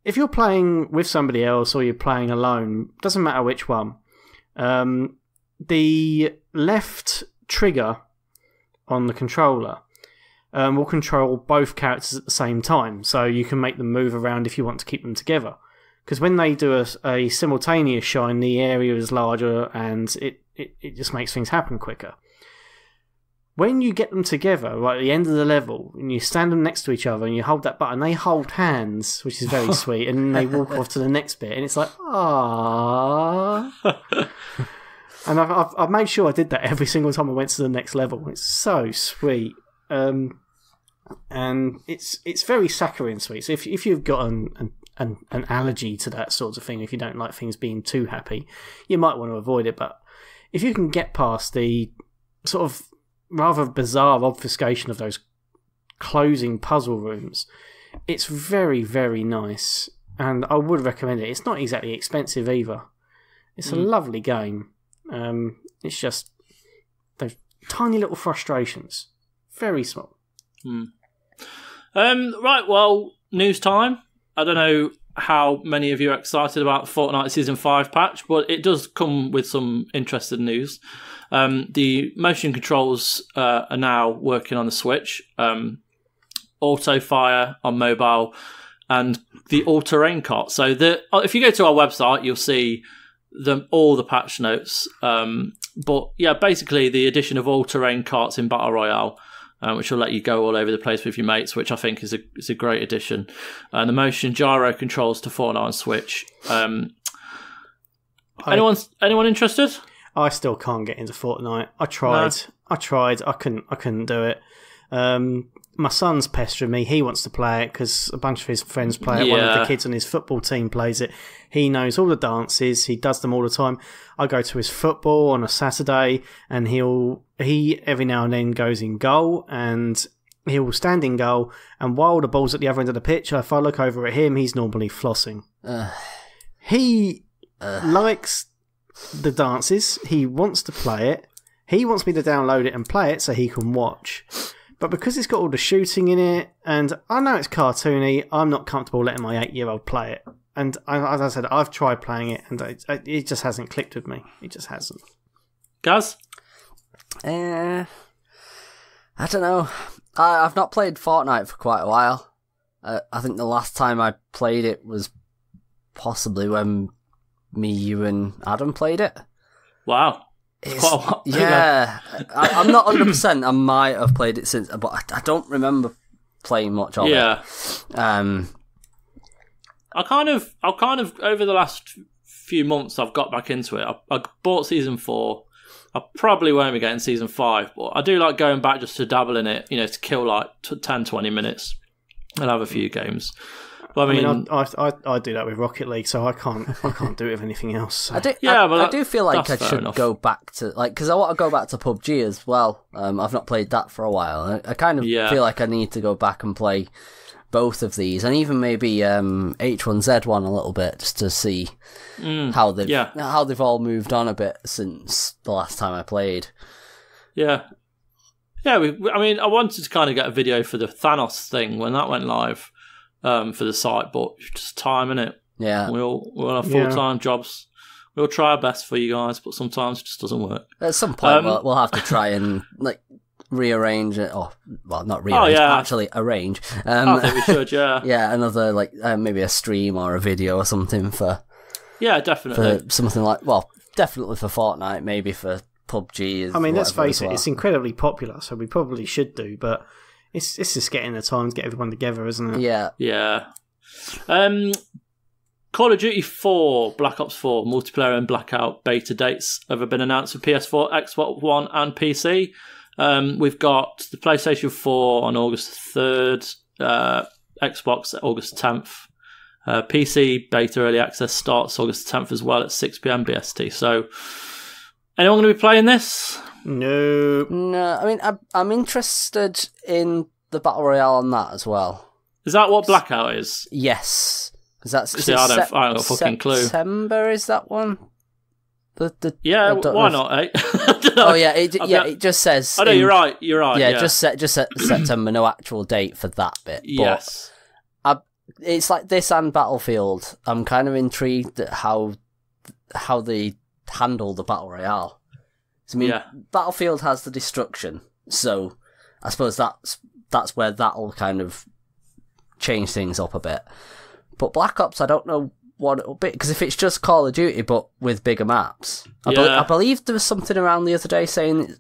Speaker 3: if you're playing with somebody else or you're playing alone, doesn't matter which one. Um, the left trigger on the controller um, will control both characters at the same time, so you can make them move around if you want to keep them together. Because when they do a, a simultaneous shine, the area is larger and it, it, it just makes things happen quicker. When you get them together, right at the end of the level, and you stand them next to each other and you hold that button, they hold hands, which is very [LAUGHS] sweet, and they walk off to the next bit, and it's like, ah. [LAUGHS] And I've, I've, I've made sure I did that every single time I went to the next level. It's so sweet. Um, and it's it's very saccharine sweet. So if, if you've got an, an, an, allergy to that sort of thing, if you don't like things being too happy, you might want to avoid it. But if you can get past the sort of rather bizarre obfuscation of those closing puzzle rooms, it's very, very nice. And I would recommend it. It's not exactly expensive either. It's a lovely game. Um, it's just those tiny little frustrations. Very small.
Speaker 1: Um, right, well, news time. I don't know how many of you are excited about Fortnite Season 5 patch, but it does come with some interesting news. Um, the motion controls uh, are now working on the Switch, um, auto fire on mobile, and the all terrain cart. So, the, uh, if you go to our website, you'll see the, all the patch notes. Um, but yeah, basically, the addition of all terrain carts in Battle Royale uh, which will let you go all over the place with your mates, which I think is a is a great addition. And the motion gyro controls to Fortnite on Switch. Um,
Speaker 3: I-
Speaker 1: anyone anyone interested?
Speaker 3: I still can't get into Fortnite. I tried. I tried. I couldn't. I couldn't do it. Um, my son's pestering me. He wants to play it because a bunch of his friends play it. One of the kids on his football team plays it. He knows all the dances. He does them all the time. I go to his football on a Saturday, and he'll he every now and then goes in goal, and he will stand in goal, and while the ball's at the other end of the pitch, if I look over at him, he's normally flossing.
Speaker 2: Uh,
Speaker 3: He likes the dances. He wants to play it. He wants me to download it and play it so he can watch. But because it's got all the shooting in it, and I know it's cartoony, I'm not comfortable letting my eight year old play it. And I- as I said, I've tried playing it, and it, it just hasn't clicked with me. It just hasn't.
Speaker 1: Gaz?
Speaker 2: Eh, I don't know. I, I've not played Fortnite for quite a while. Uh, I think the last time I played it was possibly when me, you, and Adam played it.
Speaker 1: Wow.
Speaker 2: It's-
Speaker 1: quite a while ago.
Speaker 2: yeah, I, I'm not 100. percent I might have played it since, but I, I don't remember playing much of
Speaker 1: Yeah.
Speaker 2: it. Um,
Speaker 1: I kind of, I kind of, over the last few months, I've got back into it. I, I bought season four. I probably won't be getting season five, but I do like going back just to dabble in it, you know, to kill like t- 10, 20 minutes and have a few games. But I
Speaker 3: I
Speaker 1: mean,
Speaker 3: mean, I, I, I, I do that with Rocket League, so I can't I can't do it with anything else. so.
Speaker 2: I do,
Speaker 1: Yeah,
Speaker 2: I,
Speaker 1: but
Speaker 2: I do feel like I should
Speaker 1: enough.
Speaker 2: go back to like because I want to go back to PUBG as well. Um, I've not played that for a while. I, I kind of
Speaker 1: Yeah.
Speaker 2: feel like I need to go back and play both of these, and even maybe um H1Z1 a little bit just to see how they've
Speaker 1: Mm, yeah.
Speaker 2: how they've all moved on a bit since the last time I played.
Speaker 1: Yeah. Yeah, we, we- I mean, I wanted to kind of get a video for the Thanos thing when that went live um, for the site, but just time in it.
Speaker 2: Yeah,
Speaker 1: We all we all have
Speaker 3: Yeah.
Speaker 1: full time jobs. We'll try our best for you guys, but sometimes it just doesn't work.
Speaker 2: at some point
Speaker 1: Um,
Speaker 2: we'll, we'll have to try and like rearrange it, or well, not rearrange,
Speaker 1: Oh, yeah.
Speaker 2: actually arrange.
Speaker 1: I
Speaker 2: Um,
Speaker 1: think we should, yeah, [LAUGHS]
Speaker 2: yeah, another like uh, maybe a stream or a video or something for
Speaker 1: yeah, definitely.
Speaker 2: for
Speaker 1: definitely.
Speaker 2: something like well, definitely for Fortnite, maybe for PUBG.
Speaker 3: I mean, let's face
Speaker 2: as
Speaker 3: it, it's incredibly popular, so we probably should do, but it's it's just getting the time to get everyone together, isn't it?
Speaker 2: yeah,
Speaker 1: Yeah. Um, Call of Duty 4, Black Ops 4 multiplayer and blackout beta dates have been announced for PS4, Xbox One, and PC. Um, we've got the PlayStation 4 on August 3rd, uh, Xbox August 10th. Uh, PC beta early access starts August 10th as well at 6 pm BST. So, anyone going to be playing this?
Speaker 3: No,
Speaker 2: no, I mean, I, I'm interested in the battle royale on that as well.
Speaker 1: Is that what blackout is?
Speaker 2: Yes, Is that's is
Speaker 1: See, I don't-
Speaker 2: Sep-
Speaker 1: I haven't got a fucking clue.
Speaker 2: September is that one? The the
Speaker 1: Yeah, why
Speaker 2: know
Speaker 1: not? Eh? [LAUGHS] I. [LAUGHS]
Speaker 2: Oh yeah, it, yeah, it just says.
Speaker 1: Oh no,
Speaker 2: in-
Speaker 1: you're right. You're right.
Speaker 2: Yeah,
Speaker 1: Yeah,
Speaker 2: just set, just set [CLEARS THROAT] September, no actual date for that bit. But
Speaker 1: yes.
Speaker 2: it's like this and Battlefield. I'm kind of intrigued at how how they handle the battle royale. I mean,
Speaker 1: Yeah.
Speaker 2: Battlefield has the destruction, so I suppose that's that's where that'll kind of change things up a bit. But Black Ops, I don't know what it'll be because if it's just Call of Duty but with bigger maps, I, bel
Speaker 1: Yeah.
Speaker 2: I believe there was something around the other day saying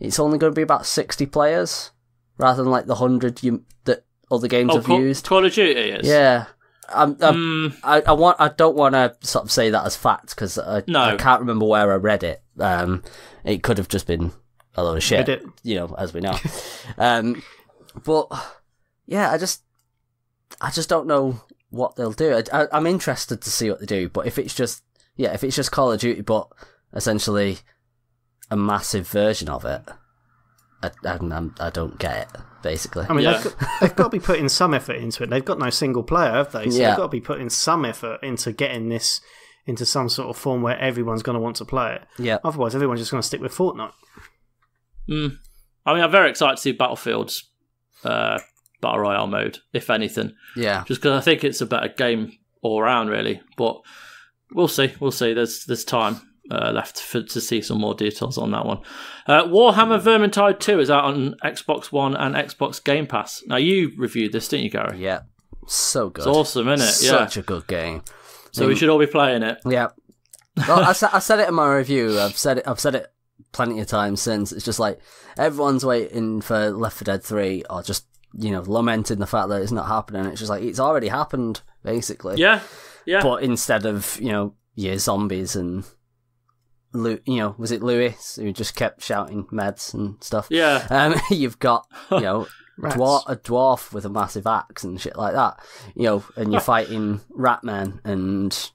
Speaker 2: it's only going to be about sixty players rather than like the hundred you that other games
Speaker 1: Oh,
Speaker 2: have
Speaker 1: Call,
Speaker 2: used.
Speaker 1: Call of Duty is.
Speaker 2: Yeah. I'm, I'm,
Speaker 1: Mm,
Speaker 2: I, I want. I don't want to sort of say that as fact because I,
Speaker 1: No.
Speaker 2: I can't remember where I read it. Um, it could have just been a load of shit,
Speaker 3: Reddit.
Speaker 2: you know, as we know. [LAUGHS] um, but yeah, I just, I just don't know what they'll do. I, I, I'm interested to see what they do, but if it's just, yeah, if it's just Call of Duty, but essentially a massive version of it, I, I'm, I don't get it. Basically,
Speaker 3: I mean
Speaker 1: Yeah.
Speaker 3: they've, got, they've got to be putting some effort into it. They've got no single player, have they? So
Speaker 2: Yeah.
Speaker 3: they've got to be putting some effort into getting this into some sort of form where everyone's going to want to play it.
Speaker 2: yeah,
Speaker 3: Otherwise, everyone's just going to stick with Fortnite.
Speaker 1: mm. I mean, I'm very excited to see Battlefield's uh, battle royale mode, if anything,
Speaker 2: yeah.
Speaker 1: just because I think it's a better game all around, really. But we'll see. We'll see. There's there's time uh, left for, to see some more details on that one. Uh, Warhammer Vermintide 2 is out on Xbox One and Xbox Game Pass. Now you reviewed this, didn't you, Gary?
Speaker 2: Yeah, so good.
Speaker 1: It's awesome, isn't it? Yeah.
Speaker 2: Such a good game.
Speaker 1: So we should all be playing it.
Speaker 2: Yeah. Well, I, I said it in my review. I've said it. I've said it plenty of times since. It's just like everyone's waiting for Left 4 Dead 3, or just you know lamenting the fact that it's not happening. It's just like it's already happened, basically.
Speaker 1: Yeah. Yeah.
Speaker 2: But instead of you know yeah, zombies and Lu- you know, was it Lewis who just kept shouting meds and stuff?
Speaker 1: Yeah.
Speaker 2: Um, [LAUGHS] you've got you know [LAUGHS] dwar- a dwarf with a massive axe and shit like that. You know, and you're [LAUGHS] fighting Ratman and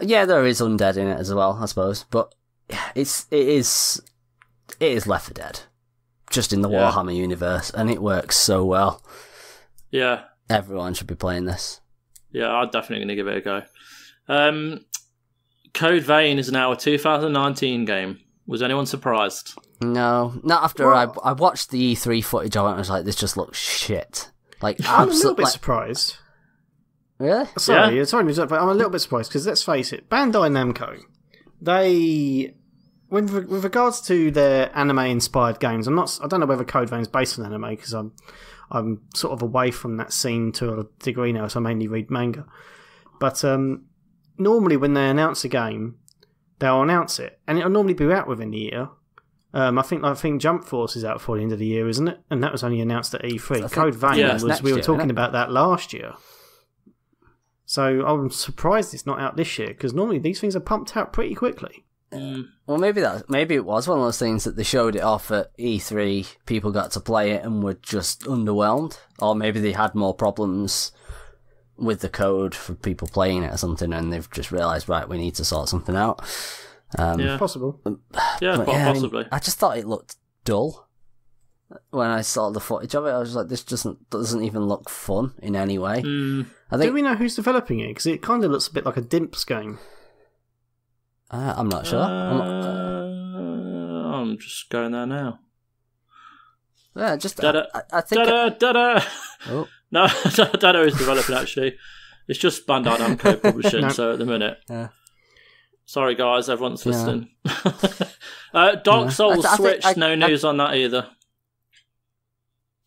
Speaker 2: yeah, there is undead in it as well, I suppose. But it's it is it is Left 4 Dead, just in the
Speaker 1: Yeah.
Speaker 2: Warhammer universe, and it works so well.
Speaker 1: Yeah,
Speaker 2: Everyone should be playing this.
Speaker 1: yeah, I'm definitely going to give it a go. Um, Code Vein is now a 2019 game. Was anyone surprised?
Speaker 2: No, not after I I watched the E3 footage of it. I was like, this just looks shit. Like
Speaker 3: I'm a little
Speaker 2: absolutely.
Speaker 3: bit surprised.
Speaker 2: really?
Speaker 3: Sorry,
Speaker 1: Yeah?
Speaker 3: sorry, but I'm a little bit surprised because let's face it, Bandai Namco, they, with, with regards to their anime-inspired games, I'm not, I don't know whether Code Vein is based on anime because I'm, I'm sort of away from that scene to a degree now, so I mainly read manga. But um, normally when they announce a game, they'll announce it, and it'll normally be out within the year. Um, I think I think Jump Force is out for the end of the year, isn't it? And that was only announced at E3.
Speaker 2: think-
Speaker 3: Code Vein
Speaker 1: Yeah.
Speaker 3: was. We were
Speaker 2: year,
Speaker 3: talking about that last year. So I'm surprised it's not out this year because normally these things are pumped out pretty quickly.
Speaker 2: Well, maybe that maybe it was one of those things that they showed it off at E3. People got to play it and were just underwhelmed, or maybe they had more problems with the code for people playing it or something, and they've just realised right, we need to sort something out. Um,
Speaker 1: Yeah,
Speaker 3: Possible.
Speaker 1: yeah,
Speaker 2: but
Speaker 1: po-
Speaker 2: yeah, I mean,
Speaker 1: possibly.
Speaker 2: I just thought it looked dull when I saw the footage of it. I was like, this doesn't doesn't even look fun in any way.
Speaker 1: Mm,
Speaker 2: I
Speaker 3: Do
Speaker 2: think
Speaker 3: we know who's developing it? Because it kind of looks a bit like a Dimps game.
Speaker 2: Uh, I'm not sure. I'm,
Speaker 1: uh, I'm just going there now.
Speaker 2: yeah, just
Speaker 1: Da-da.
Speaker 2: I, I think.
Speaker 1: Da da da.
Speaker 2: Oh. [LAUGHS]
Speaker 1: No, [LAUGHS] Dado is developing actually. It's just Bandai Namco [LAUGHS] publishing.
Speaker 3: No.
Speaker 1: So at the minute,
Speaker 2: Yeah.
Speaker 1: sorry guys, everyone's
Speaker 2: Yeah.
Speaker 1: listening. uh, Dark
Speaker 2: Yeah.
Speaker 1: Souls
Speaker 2: I I
Speaker 1: Switch,
Speaker 2: I-
Speaker 1: no
Speaker 2: I-
Speaker 1: news on that either.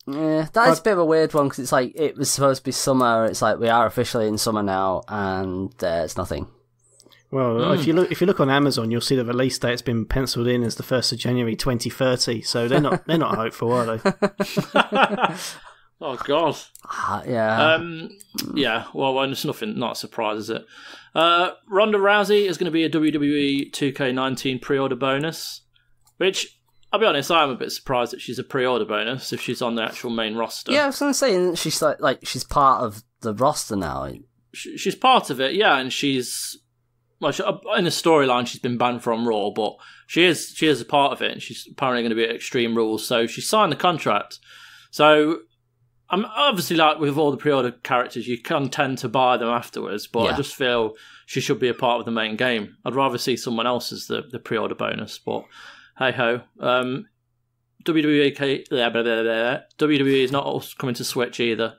Speaker 2: Yeah, that is a bit of a weird one because it's like it was supposed to be summer. It's like we are officially in summer now, and there's nothing.
Speaker 3: Well, if you look if you look on Amazon, you'll see the release date's been penciled in as the first of January 2030. So they're not they're not hopeful, are they?
Speaker 1: Oh god.
Speaker 2: Ah, yeah,
Speaker 1: Um, yeah. Well, well, it's nothing. Not a surprise, is it? Uh, Ronda Rousey is going to be a WWE 2K19 pre-order bonus, which I'll be honest, I am a bit surprised that she's a pre-order bonus if she's on the actual main roster.
Speaker 2: yeah. I was gonna say she's like like she's part of the roster now.
Speaker 1: She- she's part of it, yeah, and she's well she, uh, in the storyline she's been banned from Raw, but she is she is a part of it, and she's apparently going to be at Extreme Rules, so she signed the contract. So I'm obviously like with all the pre-order characters, you can tend to buy them afterwards, but I just feel she should be a part of the main game. I'd rather see someone else as the the pre-order bonus, but hey ho. Um, WWE blah, blah, blah. WWE is not also coming to Switch either.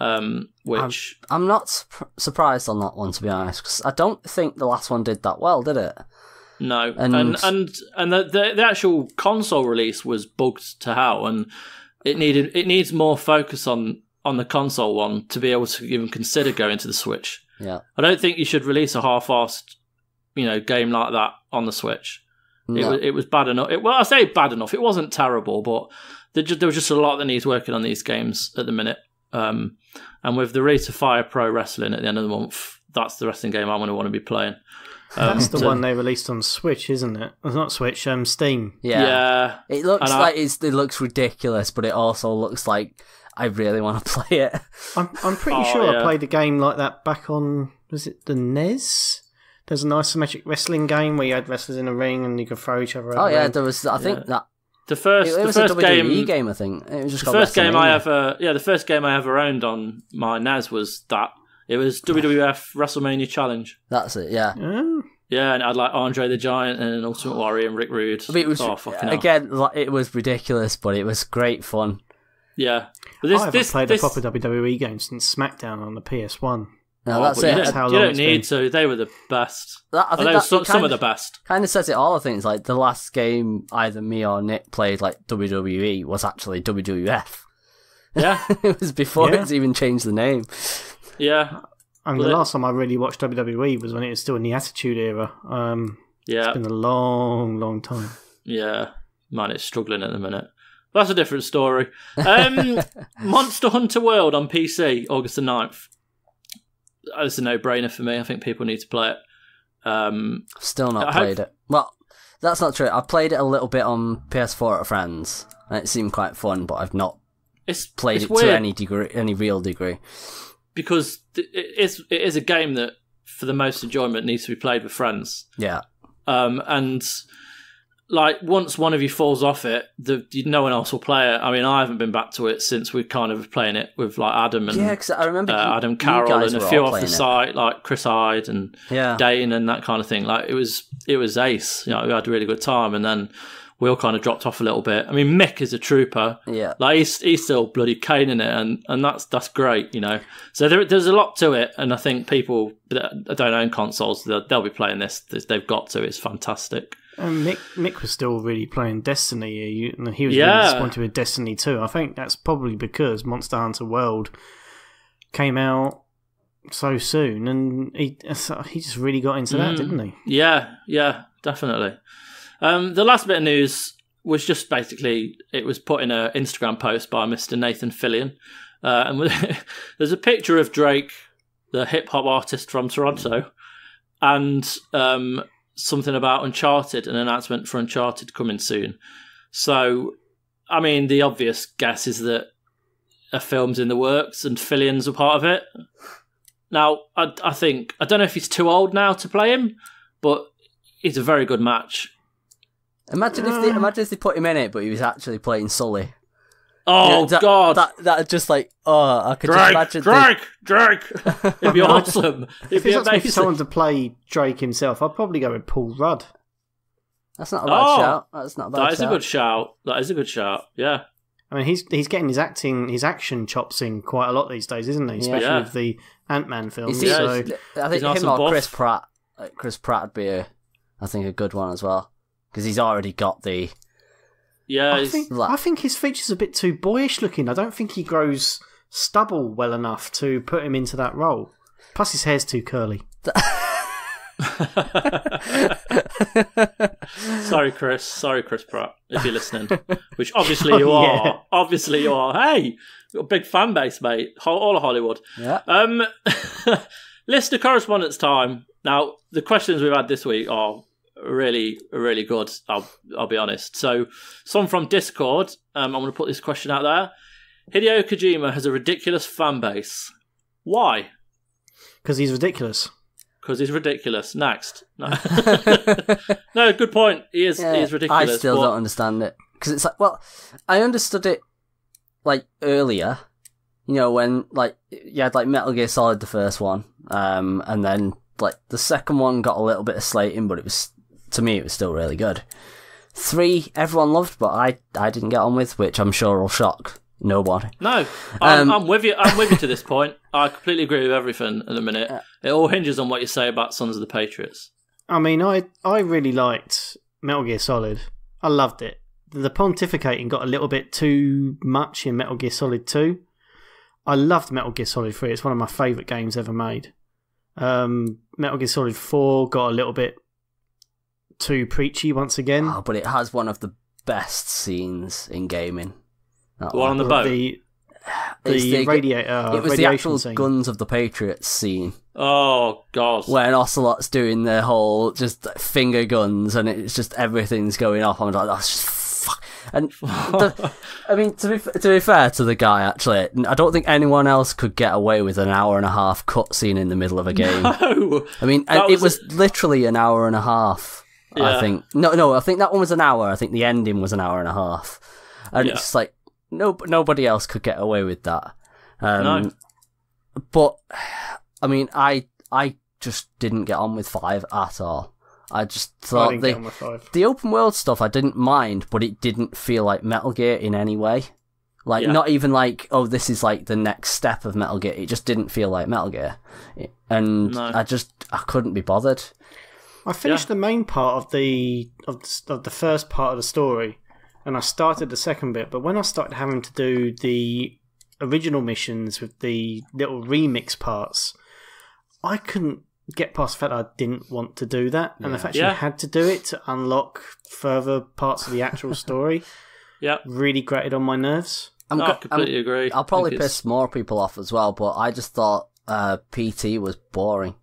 Speaker 1: Um, which
Speaker 2: I'm not sup- surprised on that one to be honest, because I don't think the last one did that well, did it?
Speaker 1: No,
Speaker 2: And-
Speaker 1: and and and, the, the the actual console release was bugged to hell, and it needed it needs more focus on on the console one to be able to even consider going to the Switch.
Speaker 2: Yeah,
Speaker 1: I don't think you should release a half-assed, you know, game like that on the Switch. It,
Speaker 2: No.
Speaker 1: was, it was bad enough. It, well, I say bad enough. It wasn't terrible, but there, ju- there was just a lot that needs working on these games at the minute. Um, and with the release of Fire Pro Wrestling at the end of the month, that's the wrestling game I'm going to want to be playing. Um,
Speaker 3: That's the
Speaker 1: so-
Speaker 3: one they released on Switch, isn't it? It's not Switch, um, Steam.
Speaker 2: yeah,
Speaker 1: yeah,
Speaker 2: It looks
Speaker 1: And I-
Speaker 2: like it's, it looks ridiculous, but it also looks like I really want to [LAUGHS] play it.
Speaker 3: I'm I'm pretty
Speaker 1: Oh,
Speaker 3: sure
Speaker 1: yeah.
Speaker 3: I played a game like that back on was it the NES? There's an isometric wrestling game where you had wrestlers in a ring and you could throw each other.
Speaker 2: Oh yeah,
Speaker 3: around.
Speaker 2: there was. I think that
Speaker 1: the first
Speaker 2: it, it
Speaker 1: the
Speaker 2: was a
Speaker 1: first
Speaker 2: WWE
Speaker 1: game,
Speaker 2: I think it was just
Speaker 1: the first game I ever yeah the first game I ever owned on my NES was that it was WWF WrestleMania Challenge.
Speaker 2: That's it. Yeah.
Speaker 3: Oh,
Speaker 1: Yeah, and I had like Andre the Giant and Ultimate Warrior and Rick Rude.
Speaker 2: I mean, it was
Speaker 1: oh fucking hell.
Speaker 2: again. Like, it was ridiculous, but it was great fun.
Speaker 1: Yeah, but this
Speaker 3: I haven't
Speaker 1: this
Speaker 3: played
Speaker 1: this,
Speaker 3: a proper WWE game since SmackDown on the PS1.
Speaker 2: No,
Speaker 1: oh,
Speaker 2: that's
Speaker 1: but
Speaker 2: it.
Speaker 1: You don't,
Speaker 3: how
Speaker 1: you don't need
Speaker 3: been.
Speaker 1: to. They were the best.
Speaker 2: That, I think
Speaker 1: Although
Speaker 2: that,
Speaker 1: some, some
Speaker 2: kind
Speaker 1: of the best.
Speaker 2: kind of says it all. I think it's like the last game either me or Nick played like WWE was actually WWF. [LAUGHS]
Speaker 1: Yeah,
Speaker 2: it was before
Speaker 3: Yeah.
Speaker 2: it's even changed the name.
Speaker 1: yeah,
Speaker 3: And
Speaker 1: Well,
Speaker 3: the
Speaker 1: it-
Speaker 3: last time I really watched WWE was when it was still in the Attitude Era. Um,
Speaker 1: yeah,
Speaker 3: it's been a long, long time.
Speaker 1: yeah. Man, it's struggling at the minute. That's a different story. Um, [LAUGHS] Monster Hunter World on PC, August the 9th. It's a no-brainer for me. I think people need to play it. Um,
Speaker 2: Still not
Speaker 1: I hope-
Speaker 2: played it. Well, that's not true. I played it a little bit on PS4 at friends, and it seemed quite fun. But I've not
Speaker 1: it's
Speaker 2: played
Speaker 1: it's
Speaker 2: it
Speaker 1: weird
Speaker 2: to any degree, any real degree.
Speaker 1: because it is it is a game that, for the most enjoyment, needs to be played with friends.
Speaker 2: Yeah,
Speaker 1: Um, and like once one of you falls off it, the no one else will play it. I mean, I haven't been back to it since we kind of playing it with like Adam and
Speaker 2: Yeah, because I remember
Speaker 1: uh,
Speaker 2: you-
Speaker 1: Adam Carroll and a few off the
Speaker 2: it.
Speaker 1: site, like Chris Hyde and
Speaker 2: Yeah.
Speaker 1: Dane and that kind of thing. Like it was, it was ace. You know, we had a really good time, and then we all kind of dropped off a little bit. I mean, Mick is a trooper.
Speaker 2: Yeah.
Speaker 1: Like he's, he's still bloody caning it, and, and that's that's great, you know. So there, there's a lot to it, and I think people that don't own consoles, they'll, they'll be playing this. They've got to. It's fantastic.
Speaker 3: And Mick, Mick was still really playing Destiny. And he was
Speaker 1: Yeah.
Speaker 3: really disappointed with Destiny too. I think that's probably because Monster Hunter World came out so soon, and he he just really got into that,
Speaker 1: Mm.
Speaker 3: didn't he?
Speaker 1: Yeah, yeah, definitely. Um, the last bit of news was just basically it was put in an Instagram post by Mr. Nathan Fillion, uh, and [LAUGHS] there's a picture of Drake, the hip hop artist from Toronto, and um, something about Uncharted, an announcement for Uncharted coming soon. So, I mean, the obvious guess is that a film's in the works and Fillion's a part of it. Now, I, I think I don't know if he's too old now to play him, but it's a very good match.
Speaker 2: Imagine if they mm. imagine if they put him in it, but he was actually playing Sully.
Speaker 1: Oh
Speaker 2: Yeah, that,
Speaker 1: God,
Speaker 2: That that just like oh, I could just
Speaker 1: Drake,
Speaker 2: imagine.
Speaker 1: Drake, Drake! [LAUGHS] It'd be awesome. It'd
Speaker 3: If
Speaker 1: be
Speaker 3: it's up to
Speaker 1: amazing.
Speaker 3: someone to play Drake himself, I'd probably go with Paul Rudd.
Speaker 2: That's not a bad
Speaker 1: Oh,
Speaker 2: shout. That's not a bad
Speaker 1: That is a good shout. That is a good shout. Yeah.
Speaker 3: I mean, he's he's getting his acting, his action chops in quite a lot these days, isn't he? Especially
Speaker 1: Yeah.
Speaker 3: with the Ant Man
Speaker 2: You
Speaker 3: films.
Speaker 2: see,
Speaker 1: Yeah,
Speaker 3: so
Speaker 2: I think him or
Speaker 1: buff.
Speaker 2: Chris Pratt. like, Chris Pratt would be a, I think a good one as well because he's already got the.
Speaker 1: Yeah.
Speaker 3: I think
Speaker 2: like-
Speaker 3: I think his features are a bit too boyish looking. I don't think he grows stubble well enough to put him into that role. Plus, his hair's too curly. [LAUGHS] [LAUGHS]
Speaker 1: Sorry, Chris. Sorry, Chris Pratt, if you're listening. Which [LAUGHS] obviously you
Speaker 3: Oh,
Speaker 1: are.
Speaker 3: yeah.
Speaker 1: Obviously you are. Hey, got a big fan base, mate. All of Hollywood.
Speaker 2: Yeah.
Speaker 1: Um, list of correspondence time. Now, the questions we've had this week are really, really good. I'll, I'll be honest. So, someone from Discord. Um, I'm going to put this question out there. Hideo Kojima has a ridiculous fan base. Why?
Speaker 3: Because he's ridiculous.
Speaker 1: Because he's ridiculous. Next. No. [LAUGHS] [LAUGHS] no, good point. He is.
Speaker 2: Yeah,
Speaker 1: he is ridiculous.
Speaker 2: I still
Speaker 1: but-
Speaker 2: don't understand it because it's like, well, I understood it like earlier. You know, when like you had like Metal Gear Solid, the first one, um, and then like the second one got a little bit of slating, but it was to me it was still really good. Three, everyone loved, but I I didn't get on with, which I'm sure will shock nobody.
Speaker 1: No, I'm,
Speaker 2: Um,
Speaker 1: I'm with you. I'm with you to this [LAUGHS] point. I completely agree with everything in a minute. It all hinges on what you say about Sons of the Patriots.
Speaker 3: I mean, I I really liked Metal Gear Solid. I loved it. The pontificating got a little bit too much in Metal Gear Solid 2. I loved Metal Gear Solid 3. It's one of my favourite games ever made. Um, Metal Gear Solid 4 got a little bit too preachy once again.
Speaker 2: Oh, but it has one of the best scenes in gaming. That
Speaker 1: The one on the boat.
Speaker 3: The, the,
Speaker 2: the-
Speaker 3: radiator, uh,
Speaker 2: it was the actual
Speaker 3: scene.
Speaker 2: Guns of the Patriots scene.
Speaker 1: Oh God!
Speaker 2: when Ocelot's doing their whole just finger guns and it's just everything's going off. I'm like, that's just fuck. And the, [LAUGHS] I mean, to be to be fair to the guy, actually, I don't think anyone else could get away with an hour and a half cutscene in the middle of a game. [LAUGHS]
Speaker 1: No.
Speaker 2: I mean,
Speaker 1: That
Speaker 2: it
Speaker 1: was-
Speaker 2: was literally an hour and a half.
Speaker 1: Yeah.
Speaker 2: I think no, no, I think that one was an hour. I think the ending was an hour and a half, and
Speaker 1: Yeah.
Speaker 2: it's just like no, nobody else could get away with that. Um,
Speaker 1: No.
Speaker 2: but I mean, I I just didn't get on with five at all. I just thought
Speaker 3: didn't
Speaker 2: the
Speaker 3: get on with five.
Speaker 2: the open world stuff I didn't mind, but it didn't feel like Metal Gear in any way. Like
Speaker 1: Yeah.
Speaker 2: not even like oh this is like the next step of Metal Gear. It just didn't feel like Metal Gear, and
Speaker 1: No.
Speaker 2: I just I couldn't be bothered.
Speaker 3: I finished the main part of the of the, of the first part of the story, and I started the second bit. But when I started having to do the original missions with the little remix parts, I couldn't get past the fact I didn't want to do that, and the fact
Speaker 1: Yeah.
Speaker 3: you had to do it to unlock further parts of the actual [LAUGHS] story
Speaker 1: Yeah.
Speaker 3: really grated on my nerves.
Speaker 2: I'm,
Speaker 1: No,
Speaker 2: go-
Speaker 1: I completely
Speaker 2: I'm-
Speaker 1: agree.
Speaker 2: I'll probably
Speaker 1: I think it's-
Speaker 2: piss more people off as well, but I just thought uh, PT was boring.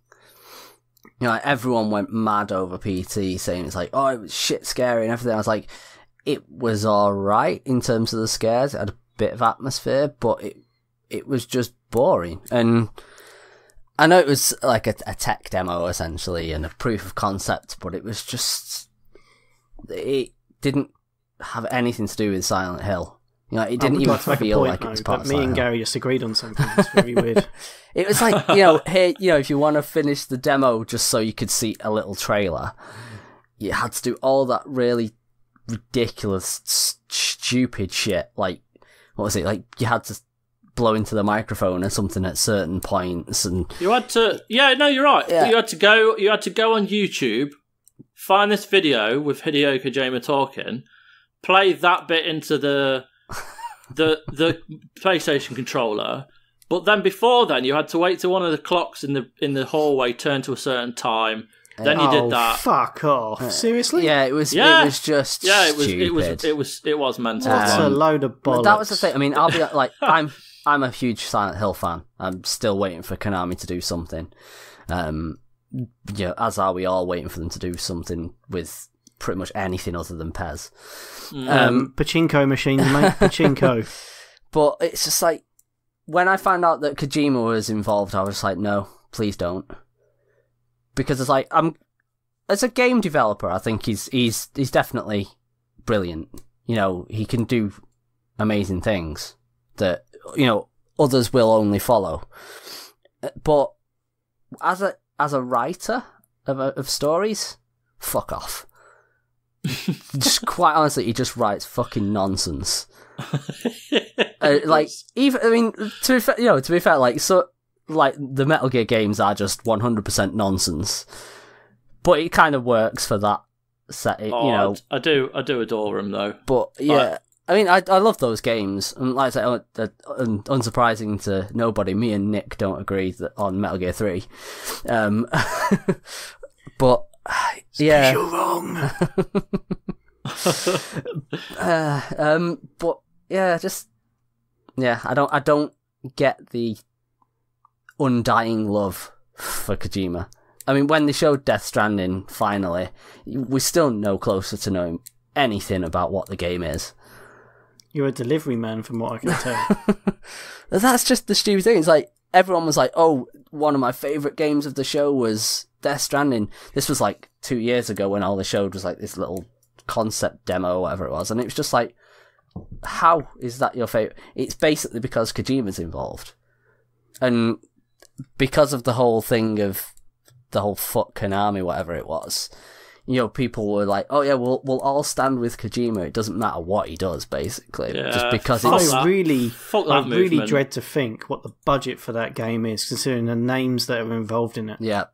Speaker 2: You know, like, everyone went mad over PT, saying it's like, oh, it was shit scary and everything. I was like, it was alright in terms of the scares. It had a bit of atmosphere, but it it was just boring. And I know it was like a, a tech demo essentially and a proof of concept, but it was just it didn't have anything to do with Silent Hill. You know, it didn't even
Speaker 3: like a
Speaker 2: feel
Speaker 3: point,
Speaker 2: like it was part
Speaker 3: that
Speaker 2: of
Speaker 3: me and Gary just agreed on something. It's very weird. [LAUGHS] [LAUGHS]
Speaker 2: It was like, you know, hey, you know, if you want to finish the demo just so you could see a little trailer, you had to do all that really ridiculous, s- stupid shit. Like, what was it? Like, you had to blow into the microphone or something at certain points, and
Speaker 1: You had to, yeah, no, you're right.
Speaker 2: Yeah.
Speaker 1: You had to go. You had to go on YouTube, find this video with Hideo Kojima talking, play that bit into the the the PlayStation controller. But then before then, you had to wait till one of the clocks in the in the hallway turned to a certain time. Then you
Speaker 3: oh,
Speaker 1: did that.
Speaker 3: fuck off. Seriously?
Speaker 2: yeah, it was,
Speaker 1: Yeah.
Speaker 2: it was just,
Speaker 1: Yeah, it was.
Speaker 2: stupid.
Speaker 1: It was. It was. It was mental.
Speaker 3: What a
Speaker 2: Um,
Speaker 3: load of bollocks.
Speaker 2: that was the thing. I mean, I'll be [LAUGHS] like, I'm, I'm a huge Silent Hill fan. I'm still waiting for Konami to do something. Um, yeah, as are we all waiting for them to do something with pretty much anything other than PES.
Speaker 3: Um, pachinko machines, mate. [LAUGHS] Pachinko.
Speaker 2: But it's just like when I found out that Kojima was involved, I was like, no, please don't, because it's like I'm as a game developer, I think he's he's he's definitely brilliant. You know, he can do amazing things that you know others will only follow. But as a as a writer of of stories, fuck off. Just quite honestly, he just writes fucking nonsense. [LAUGHS] Uh, like even I mean to be fair, you know to be fair like so like the Metal Gear games are just 100% nonsense but it kind of works for that set you
Speaker 1: Oh,
Speaker 2: know
Speaker 1: I do. I do adore him though.
Speaker 2: but yeah I mean I I love those games and like I say uh, unsurprising to nobody me and Nick don't agree that on Metal Gear 3 um [LAUGHS] but yeah
Speaker 3: You're wrong. [LAUGHS]
Speaker 2: uh, um, but yeah, just yeah, I don't, I don't get the undying love for Kojima. I mean, when they showed Death Stranding finally, we're still no closer to knowing anything about what the game is.
Speaker 3: You're a delivery man, from what I can tell. [LAUGHS]
Speaker 2: That's just the stupid thing. It's like everyone was like, "Oh, one of my favorite games of the show was Death Stranding." This was like two years ago when all they showed was like this little concept demo, or whatever it was, and it was just like, "How is that your favorite?" It's basically because Kojima's involved, and because of the whole thing of the whole fuck Konami, whatever it was. You know, people were like, "Oh yeah, we'll we'll all stand with Kojima. It doesn't matter what he does, basically,
Speaker 1: Yeah,
Speaker 2: just because
Speaker 1: fuck
Speaker 2: it's
Speaker 1: that.
Speaker 3: I really,
Speaker 1: Fuck
Speaker 3: I
Speaker 1: that
Speaker 3: really
Speaker 1: movement.
Speaker 3: dread to think what the budget for that game is, considering the names that are involved in it.
Speaker 2: Yeah,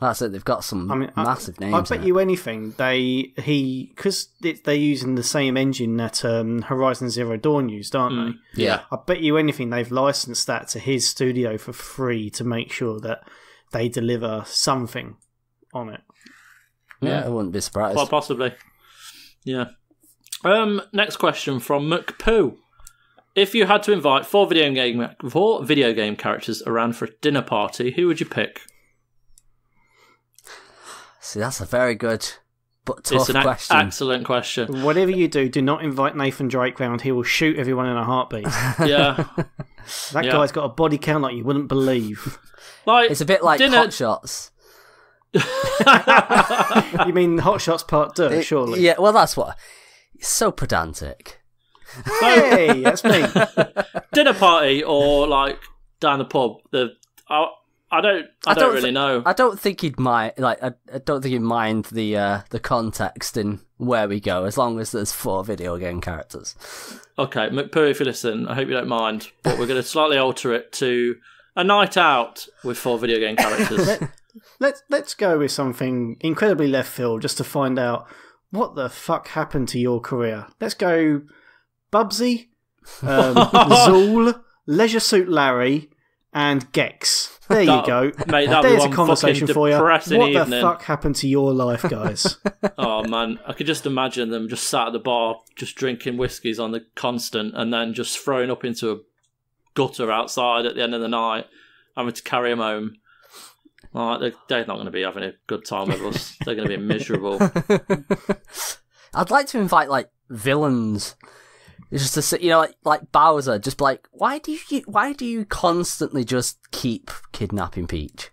Speaker 2: that's it. They've got some
Speaker 3: I mean, I-
Speaker 2: massive names.
Speaker 3: I
Speaker 2: in
Speaker 3: bet
Speaker 2: it.
Speaker 3: you anything they he because they're using the same engine that um, Horizon Zero Dawn used, aren't
Speaker 1: Mm.
Speaker 3: they?
Speaker 2: Yeah,
Speaker 3: I bet you anything they've licensed that to his studio for free to make sure that they deliver something on it.
Speaker 2: yeah, I wouldn't be surprised.
Speaker 1: Quite possibly. Yeah. Um. Next question from McPoo. If you had to invite four video game four video game characters around for a dinner party, who would you pick?
Speaker 2: See, that's a very good but tough
Speaker 1: it's an ac-
Speaker 2: question.
Speaker 1: excellent question.
Speaker 3: Whatever you do, do not invite Nathan Drake round. He will shoot everyone in a heartbeat. [LAUGHS]
Speaker 1: Yeah.
Speaker 3: That
Speaker 1: Yeah.
Speaker 3: guy's got a body count like you wouldn't believe.
Speaker 1: Like
Speaker 2: it's a bit like
Speaker 1: dinner.
Speaker 2: Hot Shots. [LAUGHS]
Speaker 3: you mean Hot Shots Part Two?
Speaker 2: It-
Speaker 3: surely.
Speaker 2: Yeah, well, that's what. So pedantic.
Speaker 3: Hey, that's me. [LAUGHS]
Speaker 1: dinner party or like down the pub. The I, I don't I,
Speaker 2: I
Speaker 1: don't,
Speaker 2: don't
Speaker 1: really
Speaker 2: thi-
Speaker 1: know.
Speaker 2: I don't think he'd mind. Like, I, I don't think he'd mind the uh, the context and where we go, as long as there's four video game characters.
Speaker 1: Okay, McPoo, if you listen, I hope you don't mind, but we're going to slightly alter it to a night out with four video game characters. [LAUGHS]
Speaker 3: Let's let's go with something incredibly left field just to find out what the fuck happened to your career. Let's go, Bubsy, um, [LAUGHS] Zool, Leisure Suit Larry, and Gex. There you go.
Speaker 1: mate, that'd be
Speaker 3: There's a conversation for you.
Speaker 1: depressing
Speaker 3: What the fuck happened to your life, guys? [LAUGHS]
Speaker 1: oh man, I could just imagine them just sat at the bar, just drinking whiskies on the constant, and then just throwing up into a gutter outside at the end of the night, having to carry them home. Like, they're, they're not going to be having a good time with us. They're going to be miserable. [LAUGHS]
Speaker 2: I'd like to invite like villains, just to sit, you know, like like Bowser, just like, why do you why do you constantly just keep kidnapping Peach?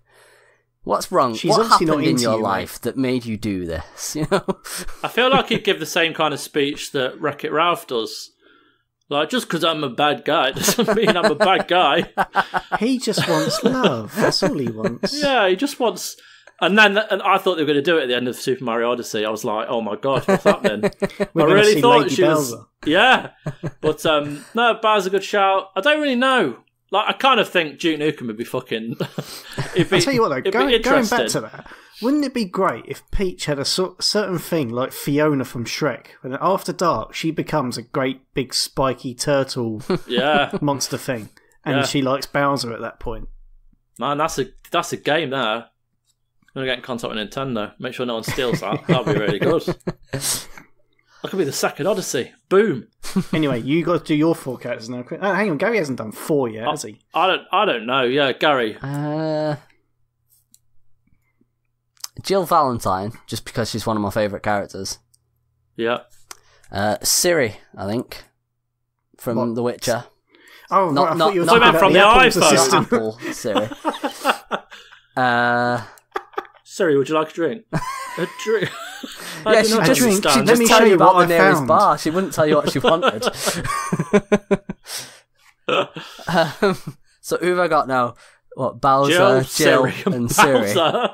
Speaker 2: What's wrong?
Speaker 3: She's
Speaker 2: what
Speaker 3: obviously not
Speaker 2: happened in your
Speaker 3: you, mate.
Speaker 2: life that made you do this? [LAUGHS] You know?
Speaker 1: I feel like he'd give the same kind of speech that Wreck It Ralph does. Like, just because I'm a bad guy [LAUGHS] doesn't mean I'm a bad guy.
Speaker 3: He just wants love. That's all he wants.
Speaker 1: Yeah, he just wants. And then, and I thought they were going to do it at the end of Super Mario Odyssey. I was like, oh my god, what's happening? [LAUGHS] I really thought
Speaker 3: Lady
Speaker 1: she was. [LAUGHS] Yeah, but um, no, Bowser's a good shout. I don't really know. Like, I kind of think Duke Nukem would be fucking. [LAUGHS] it'd be,
Speaker 3: I tell you what, though, going, going back to that, wouldn't it be great if Peach had a sort, certain thing like Fiona from Shrek, when after dark she becomes a great big spiky turtle
Speaker 1: Yeah,
Speaker 3: monster thing, and
Speaker 1: Yeah.
Speaker 3: she likes Bowser at that point?
Speaker 1: man, that's a that's a game there. I'm gonna get in contact with Nintendo. Make sure no one steals that. That'd be really good. [LAUGHS] That could be the second Odyssey. Boom. [LAUGHS]
Speaker 3: Anyway, you got to do your four characters now. Oh, hang on, Gary hasn't done four yet, has he?
Speaker 1: I don't. I don't know. Yeah, Gary.
Speaker 2: Uh, Jill Valentine, just because she's one of my favourite characters.
Speaker 1: Yeah.
Speaker 2: Uh, Siri, I think, from
Speaker 3: What?
Speaker 2: The Witcher.
Speaker 3: Oh,
Speaker 2: Not-
Speaker 3: right, I
Speaker 2: not-
Speaker 3: thought you were
Speaker 2: not
Speaker 3: talking
Speaker 1: from the
Speaker 3: the, Apple's
Speaker 1: iPhone.
Speaker 2: Not
Speaker 3: assistant.
Speaker 2: Apple Siri. [LAUGHS] Uh,
Speaker 1: Siri, would you like a drink? [LAUGHS] a drink. [LAUGHS] I
Speaker 2: yeah,
Speaker 1: do
Speaker 2: she
Speaker 1: not
Speaker 2: just,
Speaker 3: drink.
Speaker 2: she'd
Speaker 1: understand.
Speaker 3: Let me
Speaker 2: tell
Speaker 3: show
Speaker 2: you
Speaker 3: you
Speaker 2: about
Speaker 3: what
Speaker 2: the
Speaker 3: I
Speaker 2: nearest
Speaker 3: found.
Speaker 2: bar. [LAUGHS] She wouldn't tell you what she wanted. um, so who have I got now? What Bowser,
Speaker 1: Jill,
Speaker 2: Jill,
Speaker 1: Siri,
Speaker 2: and Siri?
Speaker 1: Bowser.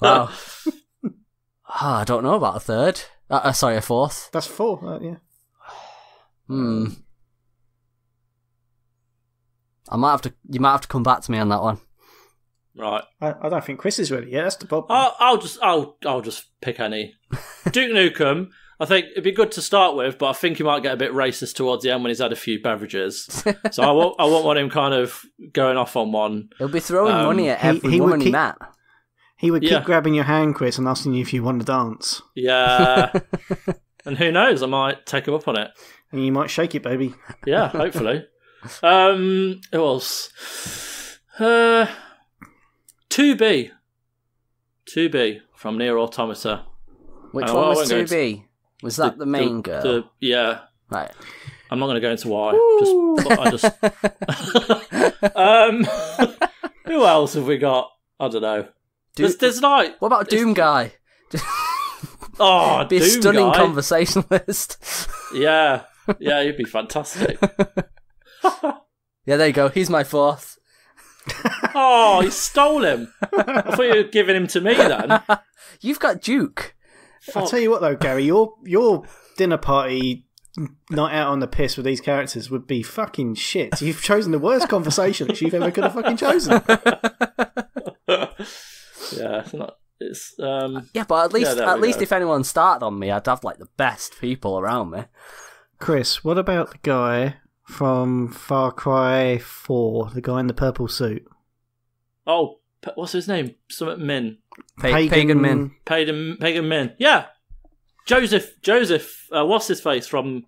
Speaker 2: Wow. Ah, I don't know about a third. Uh, uh, sorry, a fourth.
Speaker 3: That's four. Uh, yeah.
Speaker 2: Hmm. I might have to. You might have to come back to me on that one.
Speaker 1: Right.
Speaker 3: I, I don't think Chris is ready. Yeah, that's the problem.
Speaker 1: I'll, I'll just. I'll. I'll just pick any. [LAUGHS] Duke Nukem. I think it'd be good to start with, but I think he might get a bit racist towards the end when he's had a few beverages. [LAUGHS] so I won't. I won't want him kind of going off on one.
Speaker 2: He'll be throwing
Speaker 1: Um,
Speaker 2: money at
Speaker 3: he-
Speaker 2: every
Speaker 3: he would
Speaker 2: woman he
Speaker 3: keep-
Speaker 2: met.
Speaker 3: he would
Speaker 1: yeah.
Speaker 3: keep grabbing your hand, Chris, and asking you if you want to dance.
Speaker 1: Yeah. [LAUGHS] and who knows? I might take him up on it.
Speaker 3: And you might shake it, baby.
Speaker 1: Yeah, hopefully. um, who else? Uh, 2B. 2B from Nier Automata.
Speaker 2: Which
Speaker 1: Oh,
Speaker 2: one was
Speaker 1: won't
Speaker 2: two
Speaker 1: into-
Speaker 2: B? Was that the, main
Speaker 1: the-
Speaker 2: girl?
Speaker 1: the- yeah.
Speaker 2: Right.
Speaker 1: I'm not going to go into why. Just, I just. [LAUGHS] um, [LAUGHS] who else have we got? I don't know.
Speaker 2: Do-
Speaker 1: There's, there's like,
Speaker 2: what about Doom Guy? [LAUGHS]
Speaker 1: oh,
Speaker 2: Be a stunning
Speaker 1: guy.
Speaker 2: conversationalist.
Speaker 1: Yeah, yeah, he'd be fantastic.
Speaker 2: yeah, there you go. He's my fourth. [LAUGHS]
Speaker 1: Oh, he stole him. I thought you were giving him to me then. [LAUGHS]
Speaker 2: You've got Duke.
Speaker 3: I'll tell you what, though, Gary, your your dinner party night out on the piss with these characters would be fucking shit. You've chosen the worst conversation that you've ever could have fucking chosen. [LAUGHS]
Speaker 1: Yeah, it's not. It's um.
Speaker 2: Yeah, but at least
Speaker 1: there
Speaker 2: at least
Speaker 1: go.
Speaker 2: if anyone started on me, I'd have like the best people around me.
Speaker 3: Chris, what about the guy from Far Cry 4, the guy in the purple suit?
Speaker 1: Oh, what's his name? Something Min.
Speaker 2: Pa- Pagan, Min.
Speaker 1: Pagan Pagan Min. Yeah, Joseph. Joseph. Uh, what's his face from?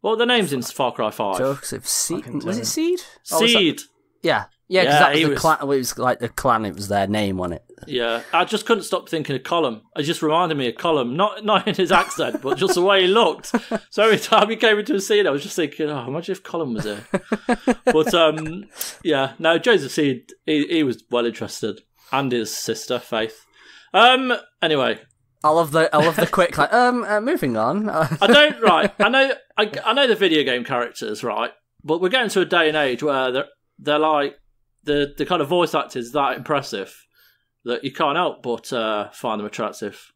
Speaker 1: What are the names in Far Cry Five?
Speaker 2: Joseph Seed. Was it Seed? Oh,
Speaker 1: Seed.
Speaker 2: Yeah. Yeah, because
Speaker 1: Yeah,
Speaker 2: that was
Speaker 1: he
Speaker 2: the
Speaker 1: was-
Speaker 2: clan. It was like the clan. It was their name on it.
Speaker 1: Yeah, I just couldn't stop thinking of Column. It just reminded me of Column, not not in his accent, but just the way he looked. So every time he came into a scene, I was just thinking, "Oh, imagine if Column was here." but um, yeah, no, Joseph Seed, he, he was well interested, and his sister Faith. Um, anyway,
Speaker 2: I love the I love the quick like um uh, moving on.
Speaker 1: I don't right. I know I, I know the video game characters, right? But we're getting to a day and age where they're they're like the the kind of voice actors that impressive that you can't help but uh, find them attractive.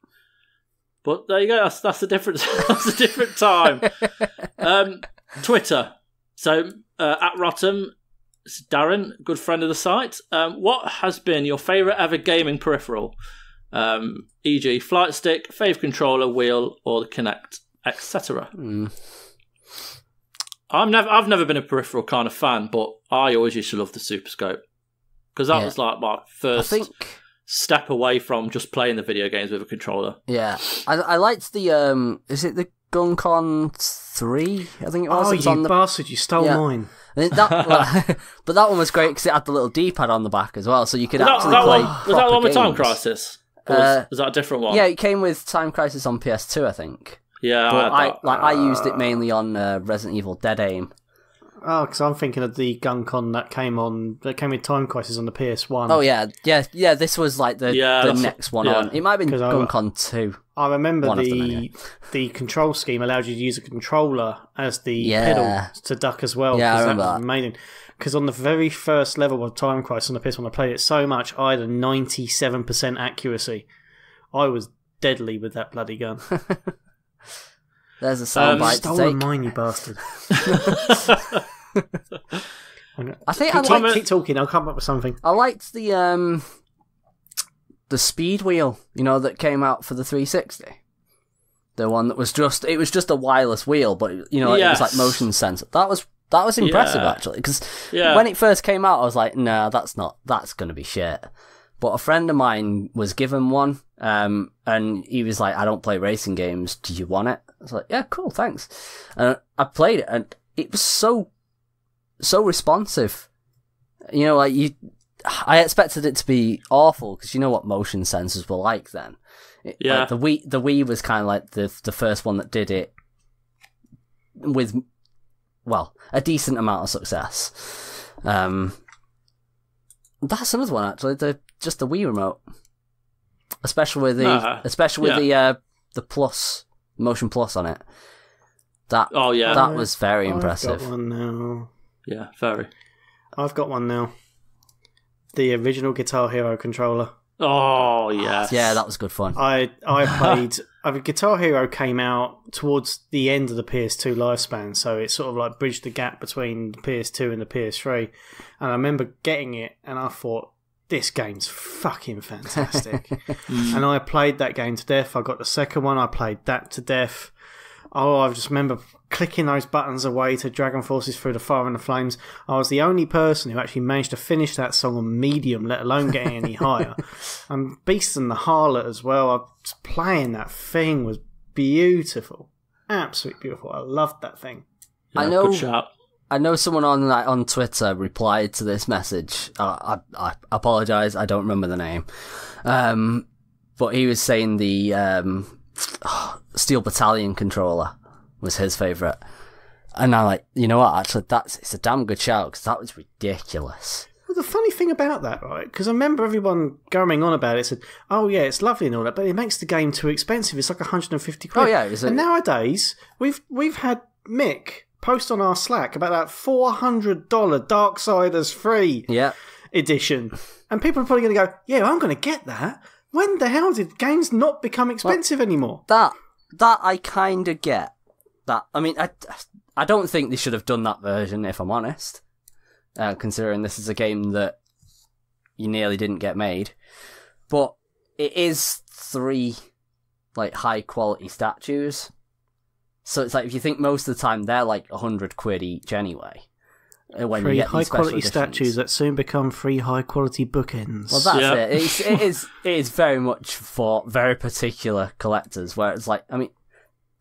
Speaker 1: But there you go. That's that's a different [LAUGHS] that's a different time. Um, Twitter. So uh, at Rotten, it's Darren, good friend of the site. Um, what has been your favourite ever gaming peripheral? Um, e.g., flight stick, fave controller, wheel, or the Kinect, etc.
Speaker 2: mm.
Speaker 1: I'm never, I've never been a peripheral kind of fan, but I always used to love the Super Scope because that
Speaker 2: Yeah.
Speaker 1: was like my
Speaker 2: I
Speaker 1: first
Speaker 2: think
Speaker 1: step away from just playing the video games with a controller.
Speaker 2: yeah. I I liked the um. Is it the Guncon three? I think it was.
Speaker 3: Oh,
Speaker 2: it was
Speaker 3: you
Speaker 2: on the
Speaker 3: bastard, you stole
Speaker 2: Yeah.
Speaker 3: mine.
Speaker 2: That, [LAUGHS] [LAUGHS] but that one was great because it had the little D-pad on the back as well, so you could
Speaker 1: Was that,
Speaker 2: actually
Speaker 1: that
Speaker 2: play.
Speaker 1: one, was that one with Time. Crisis? Or was,
Speaker 2: Uh,
Speaker 1: was that a different one?
Speaker 2: Yeah, it came with Time Crisis on PS2, I think.
Speaker 1: Yeah. I,
Speaker 2: But
Speaker 1: had
Speaker 2: I,
Speaker 1: that.
Speaker 2: like I used it mainly on uh, Resident Evil Dead Aim.
Speaker 3: Oh, because I'm thinking of the Guncon that came on that came with Time Crisis on the PS1.
Speaker 2: Oh yeah, yeah, yeah. This was like the
Speaker 1: Yeah,
Speaker 2: the next one
Speaker 1: yeah.
Speaker 2: on. It might have been
Speaker 3: 'Cause I-
Speaker 2: Guncon two.
Speaker 3: I remember
Speaker 2: One them,
Speaker 3: the
Speaker 2: anyway. [LAUGHS]
Speaker 3: the control scheme allowed you to use a controller as the
Speaker 2: Yeah.
Speaker 3: pedal to duck as well.
Speaker 2: Yeah, I
Speaker 3: 'cause
Speaker 2: remember
Speaker 3: was
Speaker 2: that.
Speaker 3: amazing. Because on the very first level of Time Crisis on the PS1, I played it so much, I had a 97% accuracy. I was deadly with that bloody gun. [LAUGHS]
Speaker 2: There's a
Speaker 1: Um,
Speaker 2: soundbite to
Speaker 3: Stolen
Speaker 2: take.
Speaker 3: mine, you bastard. [LAUGHS]
Speaker 2: I think I
Speaker 3: keep,
Speaker 2: liked,
Speaker 3: keep talking, I'll come up with something.
Speaker 2: I liked the um the speed wheel, you know, that came out for the 360. The one that was just it was just a wireless wheel, but you know, it was like motion sensor. That was that was impressive
Speaker 1: Yeah.
Speaker 2: actually because
Speaker 1: Yeah.
Speaker 2: when it first came out, I was like, "Nah, that's not that's gonna be shit." But a friend of mine was given one, um, and he was like, "I don't play racing games. Do you want it?" I was like, "Yeah, cool, thanks." And I played it, and it was so so responsive. You know, like you, I expected it to be awful because you know what motion sensors were like then. It-
Speaker 1: Yeah.
Speaker 2: like the Wii, the Wii was kind of like the the first one that did it with, well, a decent amount of success. Um, that's another one actually. The just the Wii remote, especially with the, especially with
Speaker 1: yeah.
Speaker 2: the uh, the plus motion plus on it. That
Speaker 1: Oh yeah,
Speaker 2: that was very
Speaker 3: I've
Speaker 2: impressive.
Speaker 3: got one now.
Speaker 1: yeah, very.
Speaker 3: I've got one now. The original Guitar Hero controller.
Speaker 1: Oh yeah,
Speaker 2: Yeah, that was good fun.
Speaker 3: I I [LAUGHS] played. I mean, Guitar Hero came out towards the end of the PS2 lifespan, so it sort of like bridged the gap between the PS2 and the PS3. And I remember getting it, and I thought, this game's fucking fantastic. [LAUGHS] and I played that game to death. I got the second one. I played that to death. Oh, I just remember clicking those buttons away to DragonForce's through the fire and the flames. I was the only person who actually managed to finish that song on medium, let alone getting any [LAUGHS] higher. And Beast and the Harlot as well. I was playing that thing was beautiful, absolutely beautiful. I loved that thing.
Speaker 1: Yeah,
Speaker 2: I know-
Speaker 1: Good shout.
Speaker 2: I know someone on on Twitter replied to this message. Uh, I I apologize, I don't remember the name. Um, but he was saying the um, [SIGHS] Steel Battalion controller was his favorite, and I'm like, you know what? Actually, that's it's a damn good shout because that was ridiculous.
Speaker 3: Well, the funny thing about that, right? Because I remember everyone going on about it, said, "Oh yeah, it's lovely and all that, but it makes the game too expensive. It's like 150 quid."
Speaker 2: Oh, yeah,
Speaker 3: and nowadays we've we've had Mick post on our Slack about that 400 dollar Darksiders free
Speaker 2: Yeah,
Speaker 3: edition, and people are probably going to go, "Yeah, I'm going to get that." When the hell did games not become expensive anymore?
Speaker 2: that that I kind of get. That I mean, I I don't think they should have done that version if I'm honest. Uh, considering this is a game that you nearly didn't get made, but it is three like high quality statues. So it's like if you think most of the time they're like a hundred quid each anyway. uh, When you
Speaker 3: Free
Speaker 2: get
Speaker 3: high
Speaker 2: these
Speaker 3: quality
Speaker 2: editions.
Speaker 3: statues that soon become free high quality bookends.
Speaker 2: Well, that's
Speaker 1: Yeah.
Speaker 2: it. It's, it is. It is very much for very particular collectors. Where it's like, I mean,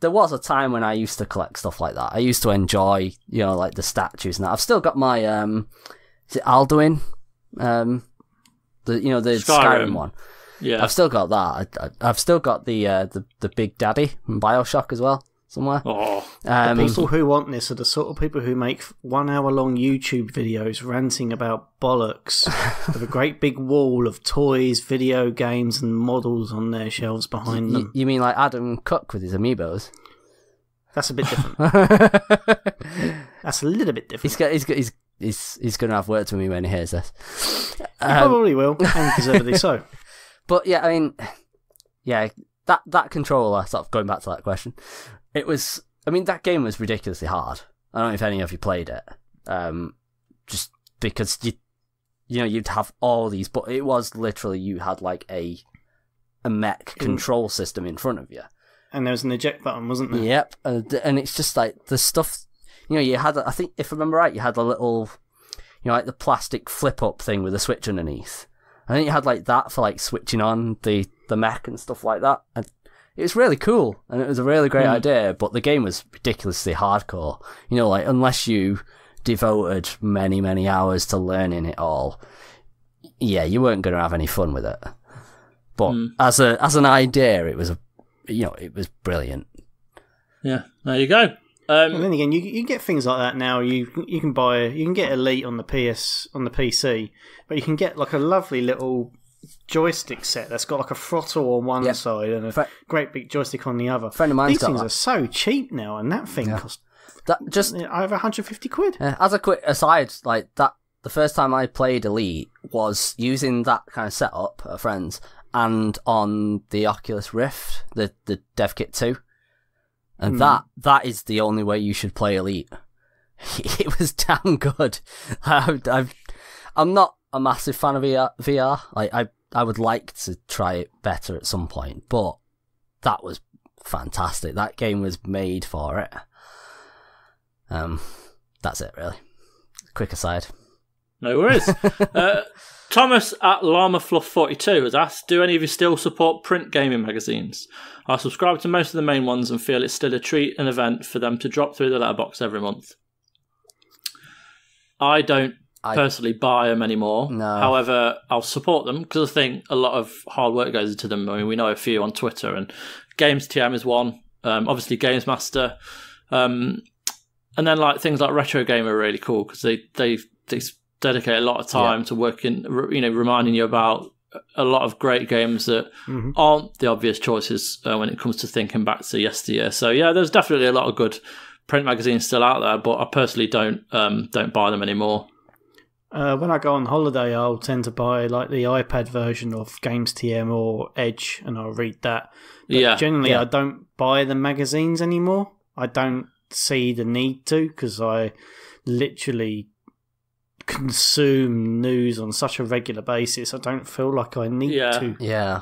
Speaker 2: there was a time when I used to collect stuff like that. I used to enjoy, you know, like the statues and that. I've still got my um, is it Alduin, um, the you know the Skyrim,
Speaker 1: Skyrim.
Speaker 2: one.
Speaker 1: Yeah,
Speaker 2: I've still got that. I, I, I've still got the uh, the the Big Daddy from Bioshock as well somewhere.
Speaker 1: oh,
Speaker 2: Um,
Speaker 3: People who want this are the sort of people who make one hour long YouTube videos ranting about bollocks [LAUGHS] with a great big wall of toys, video games, and models on their shelves behind
Speaker 2: you,
Speaker 3: them.
Speaker 2: you mean like Adam Cook with his amiibos?
Speaker 3: That's a bit different. [LAUGHS] That's a little bit different.
Speaker 2: He's got, he's got, he's he's he's gonna have words with me when he hears this.
Speaker 3: He
Speaker 2: Um,
Speaker 3: probably will, and deservedly so. [LAUGHS]
Speaker 2: But yeah, I mean, yeah, that that controller. Sort of going back to that question, it was. I mean, that game was ridiculously hard. I don't know if any of you played it, um, just because you, you know, you'd have all these, but it was literally you had like a a mech control system in front of you.
Speaker 3: And there was an eject button, wasn't there?
Speaker 2: Yep, and, and it's just like the stuff. You know, you had. I think if I remember right, you had a little, you know, like the plastic flip up thing with a switch underneath. I think you had like that for like switching on the the mech and stuff like that. And it was really cool, and it was a really great idea. But the game was ridiculously hardcore. You know, like unless you devoted many many hours to learning it all, yeah, you weren't going to have any fun with it. But as a as an idea, it was a, you know, it was brilliant.
Speaker 1: yeah. There you go.
Speaker 3: And
Speaker 1: Um,
Speaker 3: then again, you you get things like that now. You you can buy you can get Elite on the PS on the PC, but you can get like a lovely little joystick set that's got like a throttle on one
Speaker 2: Yeah.
Speaker 3: side and a
Speaker 2: Fa-
Speaker 3: great big joystick on the other.
Speaker 2: friend of mine's
Speaker 3: These
Speaker 2: got
Speaker 3: things
Speaker 2: that.
Speaker 3: are so cheap now, and that thing costs
Speaker 2: That just
Speaker 3: over 150 quid.
Speaker 2: Uh, as a quick aside, like that, the first time I played Elite was using that kind of setup at friend's and on the Oculus Rift, the the Dev Kit Two, and that that is the only way you should play Elite. [LAUGHS] It was damn good. [LAUGHS] I, I've, I'm not a massive fan of VR. VR. Like I, I would like to try it better at some point, but that was fantastic. That game was made for it. Um, that's it, really. Quick aside.
Speaker 1: no worries. [LAUGHS] uh, Thomas at Llama Fluff 42 has asked, do any of you still support print gaming magazines? I subscribe to most of the main ones and feel it's still a treat and event for them to drop through the letterbox every month. I don't
Speaker 2: I-
Speaker 1: personally buy them anymore.
Speaker 2: No.
Speaker 1: However, I'll support them because I think a lot of hard work goes into them. I mean, we know a few on Twitter, and Games TM is one. Um, obviously, Games Master, um, and then like things like Retro Gamer are really cool because they they they dedicate a lot of time to working, you know, reminding you about a lot of great games that
Speaker 3: Mhm.
Speaker 1: aren't the obvious choices uh, when it comes to thinking back to yesteryear. So yeah, there's definitely a lot of good print magazines still out there, but I personally don't um, don't buy them anymore.
Speaker 3: Uh, when I go on holiday, I'll tend to buy like the iPad version of Games TM or Edge, and I'll read that. But
Speaker 1: Yeah,
Speaker 3: generally,
Speaker 2: yeah.
Speaker 3: I don't buy the magazines anymore. I don't see the need to because I literally consume news on such a regular basis. I don't feel like I need
Speaker 1: Yeah.
Speaker 3: to.
Speaker 2: Yeah,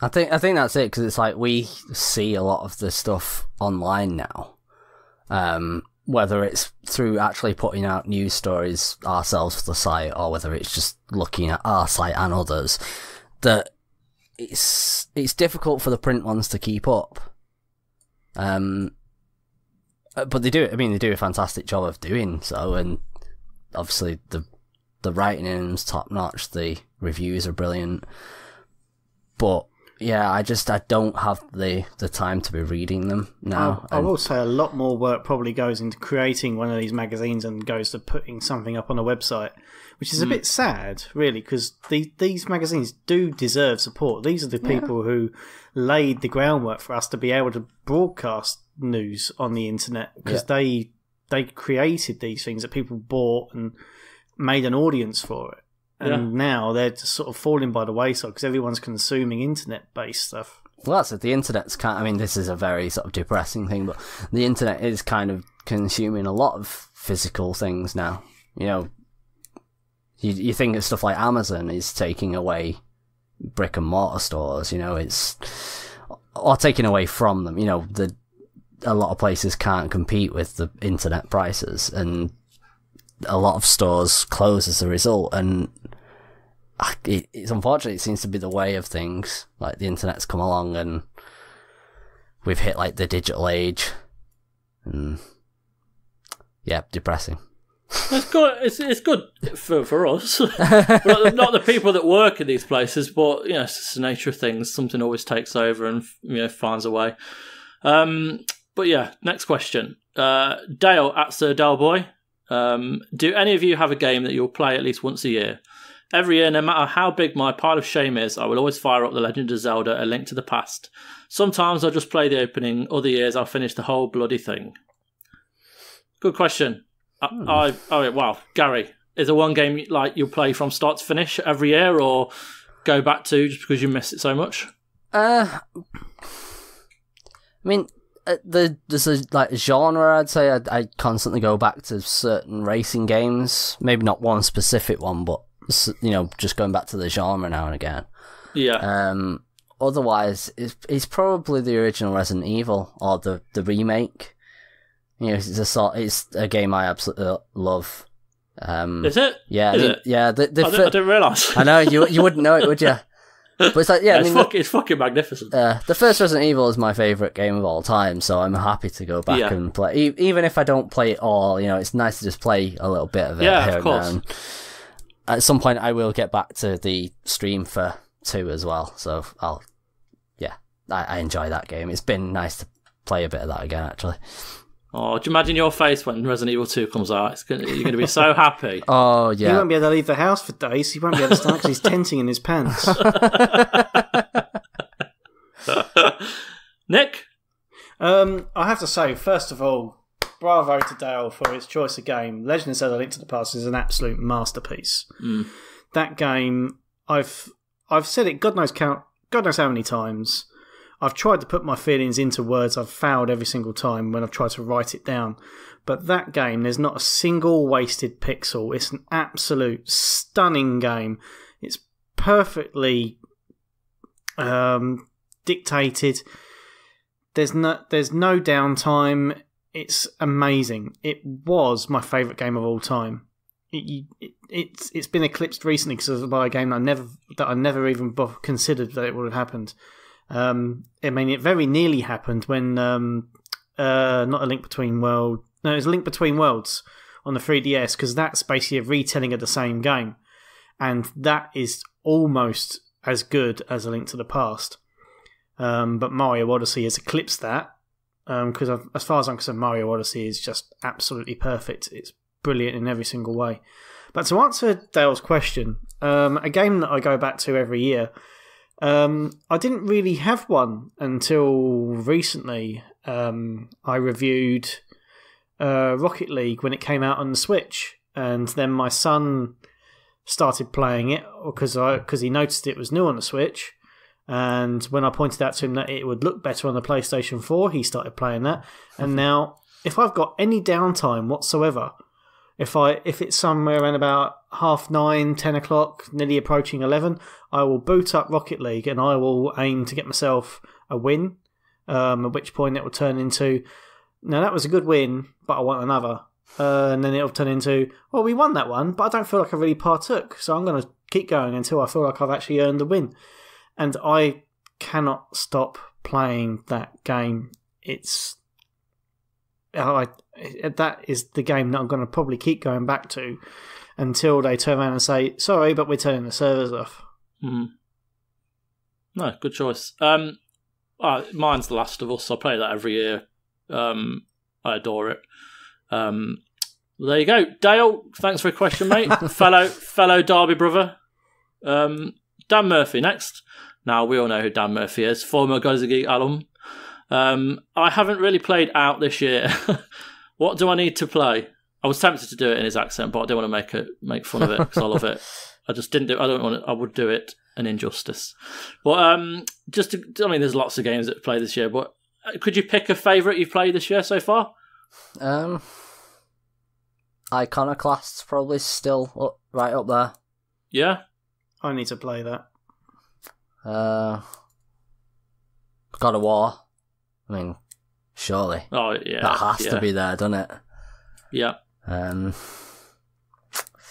Speaker 2: I think I think that's it because it's like we see a lot of the stuff online now. Um, whether it's through actually putting out news stories ourselves for the site, or whether it's just looking at our site and others, that it's it's difficult for the print ones to keep up. Um, uh, but they do. It I mean, they do a fantastic job of doing so, and obviously the the writing in them's top notch. The reviews are brilliant. But yeah, I just I don't have the the time to be reading them now.
Speaker 3: Oh, I,
Speaker 2: I
Speaker 3: will say a lot more work probably goes into creating one of these magazines and goes to putting something up on a website, which is a hmm. bit sad, really, because the, these magazines do deserve support. These are the people who laid the groundwork for us to be able to broadcast news on the internet because they they created these things that people bought and made an audience for it. And
Speaker 1: Yeah.
Speaker 3: now they're just sort of falling by the wayside because everyone's consuming internet based stuff.
Speaker 2: Well, that's it. The internet's kind. Of, I mean, this is a very sort of depressing thing, but the internet is kind of consuming a lot of physical things now. You know, you you think of stuff like Amazon is taking away brick and mortar stores. You know, it's or taking away from them. You know, the a lot of places can't compete with the internet prices, and a lot of stores close as a result. And it, it's unfortunate. It seems to be the way of things. Like the internet's come along, and we've hit like the digital age, and yeah, depressing.
Speaker 1: It's good. It's, it's good for for us, [LAUGHS] But not the people that work in these places. But you know, it's just the nature of things. Something always takes over and you know finds a way. Um, but yeah, next question. Uh, Dale at Sir Delboy. Um, do any of you have a game that you'll play at least once a year? Every year, no matter how big my pile of shame is, I will always fire up The Legend of Zelda: A Link to the Past. Sometimes I'll just play the opening. Other years, I'll finish the whole bloody thing. Good question. I, I oh wow, Gary, is there one game like you'll play from start to finish every year, or go back to just because you miss it so much?
Speaker 2: Uh, I mean, uh, the there's a like genre. I'd say I I constantly go back to certain racing games. Maybe not one specific one, but you know, just going back to the genre now and again.
Speaker 1: Yeah,
Speaker 2: Um, otherwise, it's it's probably the original Resident Evil or the the remake. You know, it's a sort. It's a game I absolutely love. Um,
Speaker 1: is it?
Speaker 2: yeah,
Speaker 1: is it?
Speaker 2: yeah. The, the
Speaker 1: I, didn't, I didn't realise.
Speaker 2: I know you you wouldn't know it, would you? [LAUGHS] But it's like yeah, I
Speaker 1: it's,
Speaker 2: mean, the-
Speaker 1: fuck, it's fucking magnificent.
Speaker 2: uh, the first Resident Evil is my favorite game of all time, so I'm happy to go back
Speaker 1: Yeah.
Speaker 2: and play. E- even if I don't play it all, you know, it's nice to just play a little bit of it.
Speaker 1: Yeah, of course.
Speaker 2: There. And At some point, I will get back to the stream for two as well. So I'll, yeah, I, I enjoy that game. It's been nice to play a bit of that again, actually.
Speaker 1: Oh, do you imagine your face when Resident Evil 2 comes out? It's gonna, you're going to be so happy. [LAUGHS]
Speaker 2: Oh yeah.
Speaker 3: He won't be able to leave the house for days. He won't be able to start because he's tenting in his pants. [LAUGHS]
Speaker 1: Nick?
Speaker 3: Um, I have to say, first of all, bravo to Dale for his choice of game. Legend of Zelda: Link to the Past is an absolute masterpiece. That game, I've I've said it. God knows count. God knows how many times. I've tried to put my feelings into words. I've failed every single time when I've tried to write it down. But that game, there's not a single wasted pixel. It's an absolute stunning game. It's perfectly um, dictated. There's no there's no downtime. It's amazing. It was my favourite game of all time. It, it, it's it's been eclipsed recently because by a game that I never that I never even considered that it would have happened. Um, I mean, it very nearly happened when um, uh, not a link between world. No, it was a link between worlds on the 3DS because that's basically a retelling of the same game, and that is almost as good as a link to the past. Um, but Mario Odyssey has eclipsed that because as far as I'm concerned, Mario Odyssey is just absolutely perfect. It's brilliant in every single way. But to answer Dale's question, um, a game that I go back to every year, um, I didn't really have one until recently. Um, I reviewed uh, Rocket League when it came out on the Switch, and then my son started playing it because because he noticed it was new on the Switch. And when I pointed out to him that it would look better on the PlayStation 4, he started playing that. And now, if I've got any downtime whatsoever, if I if it's somewhere around about half nine, ten o'clock, nearly approaching eleven, I will boot up Rocket League and I will aim to get myself a win. Um, at which point it will turn into, now that was a good win, but I want another. Uh, and then it'll turn into, well, we won that one, but I don't feel like I really partook, so I'm going to keep going until I feel like I've actually earned the win. And I cannot stop playing that game. It's I, that is the game that I'm going to probably keep going back to until they turn around and say, "Sorry, but we're turning the servers off."
Speaker 1: Mm. No, good choice. Um, uh, mine's The Last of Us. I play that every year. Um, I adore it. Um, there you go, Dale. Thanks for a question, mate. [LAUGHS] fellow fellow Derby brother. Um, Dan Murphy next. Now we all know who Dan Murphy is, former Guys Geek alum. Um, I haven't really played out this year. [LAUGHS] what do I need to play? I was tempted to do it in his accent, but I didn't want to make it make fun of it because I love it. [LAUGHS] I just didn't do. I don't want. To, I would do it an injustice. But um, just to, I mean, there's lots of games that have played this year. But uh, could you pick a favourite you've played this year so far?
Speaker 2: Um, Iconoclast's probably still up, right up there.
Speaker 1: Yeah.
Speaker 3: I need to play that.
Speaker 2: Uh, God of War. I mean, surely
Speaker 1: Oh yeah.
Speaker 2: that has
Speaker 1: yeah.
Speaker 2: to be there, doesn't it?
Speaker 1: Yeah.
Speaker 2: Um,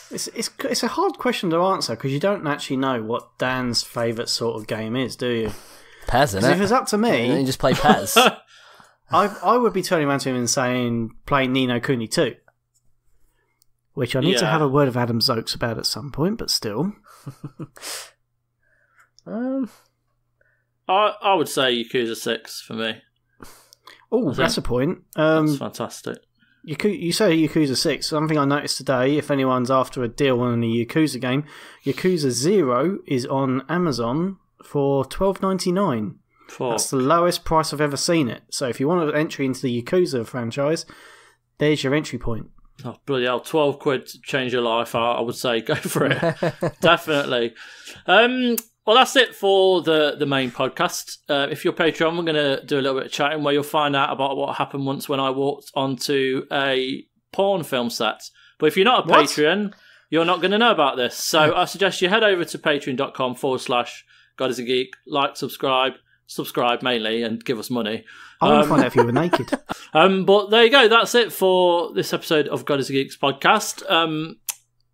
Speaker 3: It's it's it's a hard question to answer because you don't actually know what Dan's favourite sort of game is, do you?
Speaker 2: PES,
Speaker 3: 'Cause
Speaker 2: isn't
Speaker 3: if
Speaker 2: it?
Speaker 3: it's up to
Speaker 2: me, you
Speaker 3: me,
Speaker 2: just play PES. [LAUGHS]
Speaker 3: I I would be turning around to him and saying play Ni no Kuni 2. Which I need to have a word of Adam Zokes about at some point, but still. [LAUGHS]
Speaker 2: um,
Speaker 1: I I would say Yakuza Six for me.
Speaker 3: Oh, that's a point. Um,
Speaker 1: That's fantastic.
Speaker 3: Yaku- you say Yakuza 6. Something I noticed today, if anyone's after a deal on a Yakuza game, Yakuza 0 is on Amazon for twelve ninety nine. That's the lowest price I've ever seen it. So if you want an entry into the Yakuza franchise, there's your entry point.
Speaker 1: oh, bloody hell, twelve quid to change your life. I, I would say [LAUGHS] go for it. [LAUGHS] Definitely. Um, well, that's it for the, the main podcast. Uh, if you're Patreon, we're going to do a little bit of chatting where you'll find out about what happened once when I walked onto a porn film set. But if you're not a
Speaker 3: What?
Speaker 1: Patreon, you're not going to know about this. So I suggest you head over to patreon.com forward slash God is a Geek, like, subscribe, subscribe mainly, and give us money.
Speaker 3: I want
Speaker 1: Um,
Speaker 3: to find out if you were [LAUGHS] naked.
Speaker 1: Um, but there you go. That's it for this episode of God is a Geeks podcast. Um,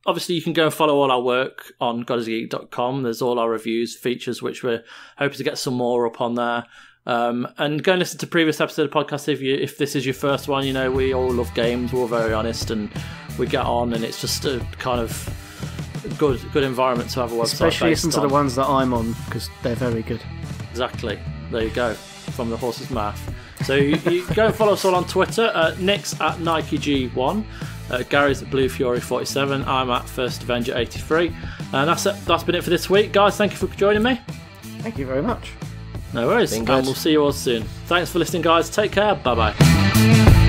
Speaker 1: obviously, you can go and follow all our work on godisgeek.com. There's all our reviews, features, which we're hoping to get some more up on there. Um, and go and listen to previous episode of podcast if you if this is your first one. You know, we all love games. We're all very honest, and we get on, and it's just a kind of good good environment to have a website.
Speaker 3: Especially listen to
Speaker 1: on.
Speaker 3: the ones that I'm on, because they're very good.
Speaker 1: Exactly. There you go. From the horse's mouth. So you, you go and follow us all on Twitter. Uh, Nick's at NikeG1. Uh, Gary's at Blue Fury 47. I'm at First Avenger 83. And that's it. That's been it for this week, guys. Thank you for joining me.
Speaker 3: Thank you very much.
Speaker 1: No worries. And we'll see you all soon. Thanks for listening, guys. Take care. Bye bye.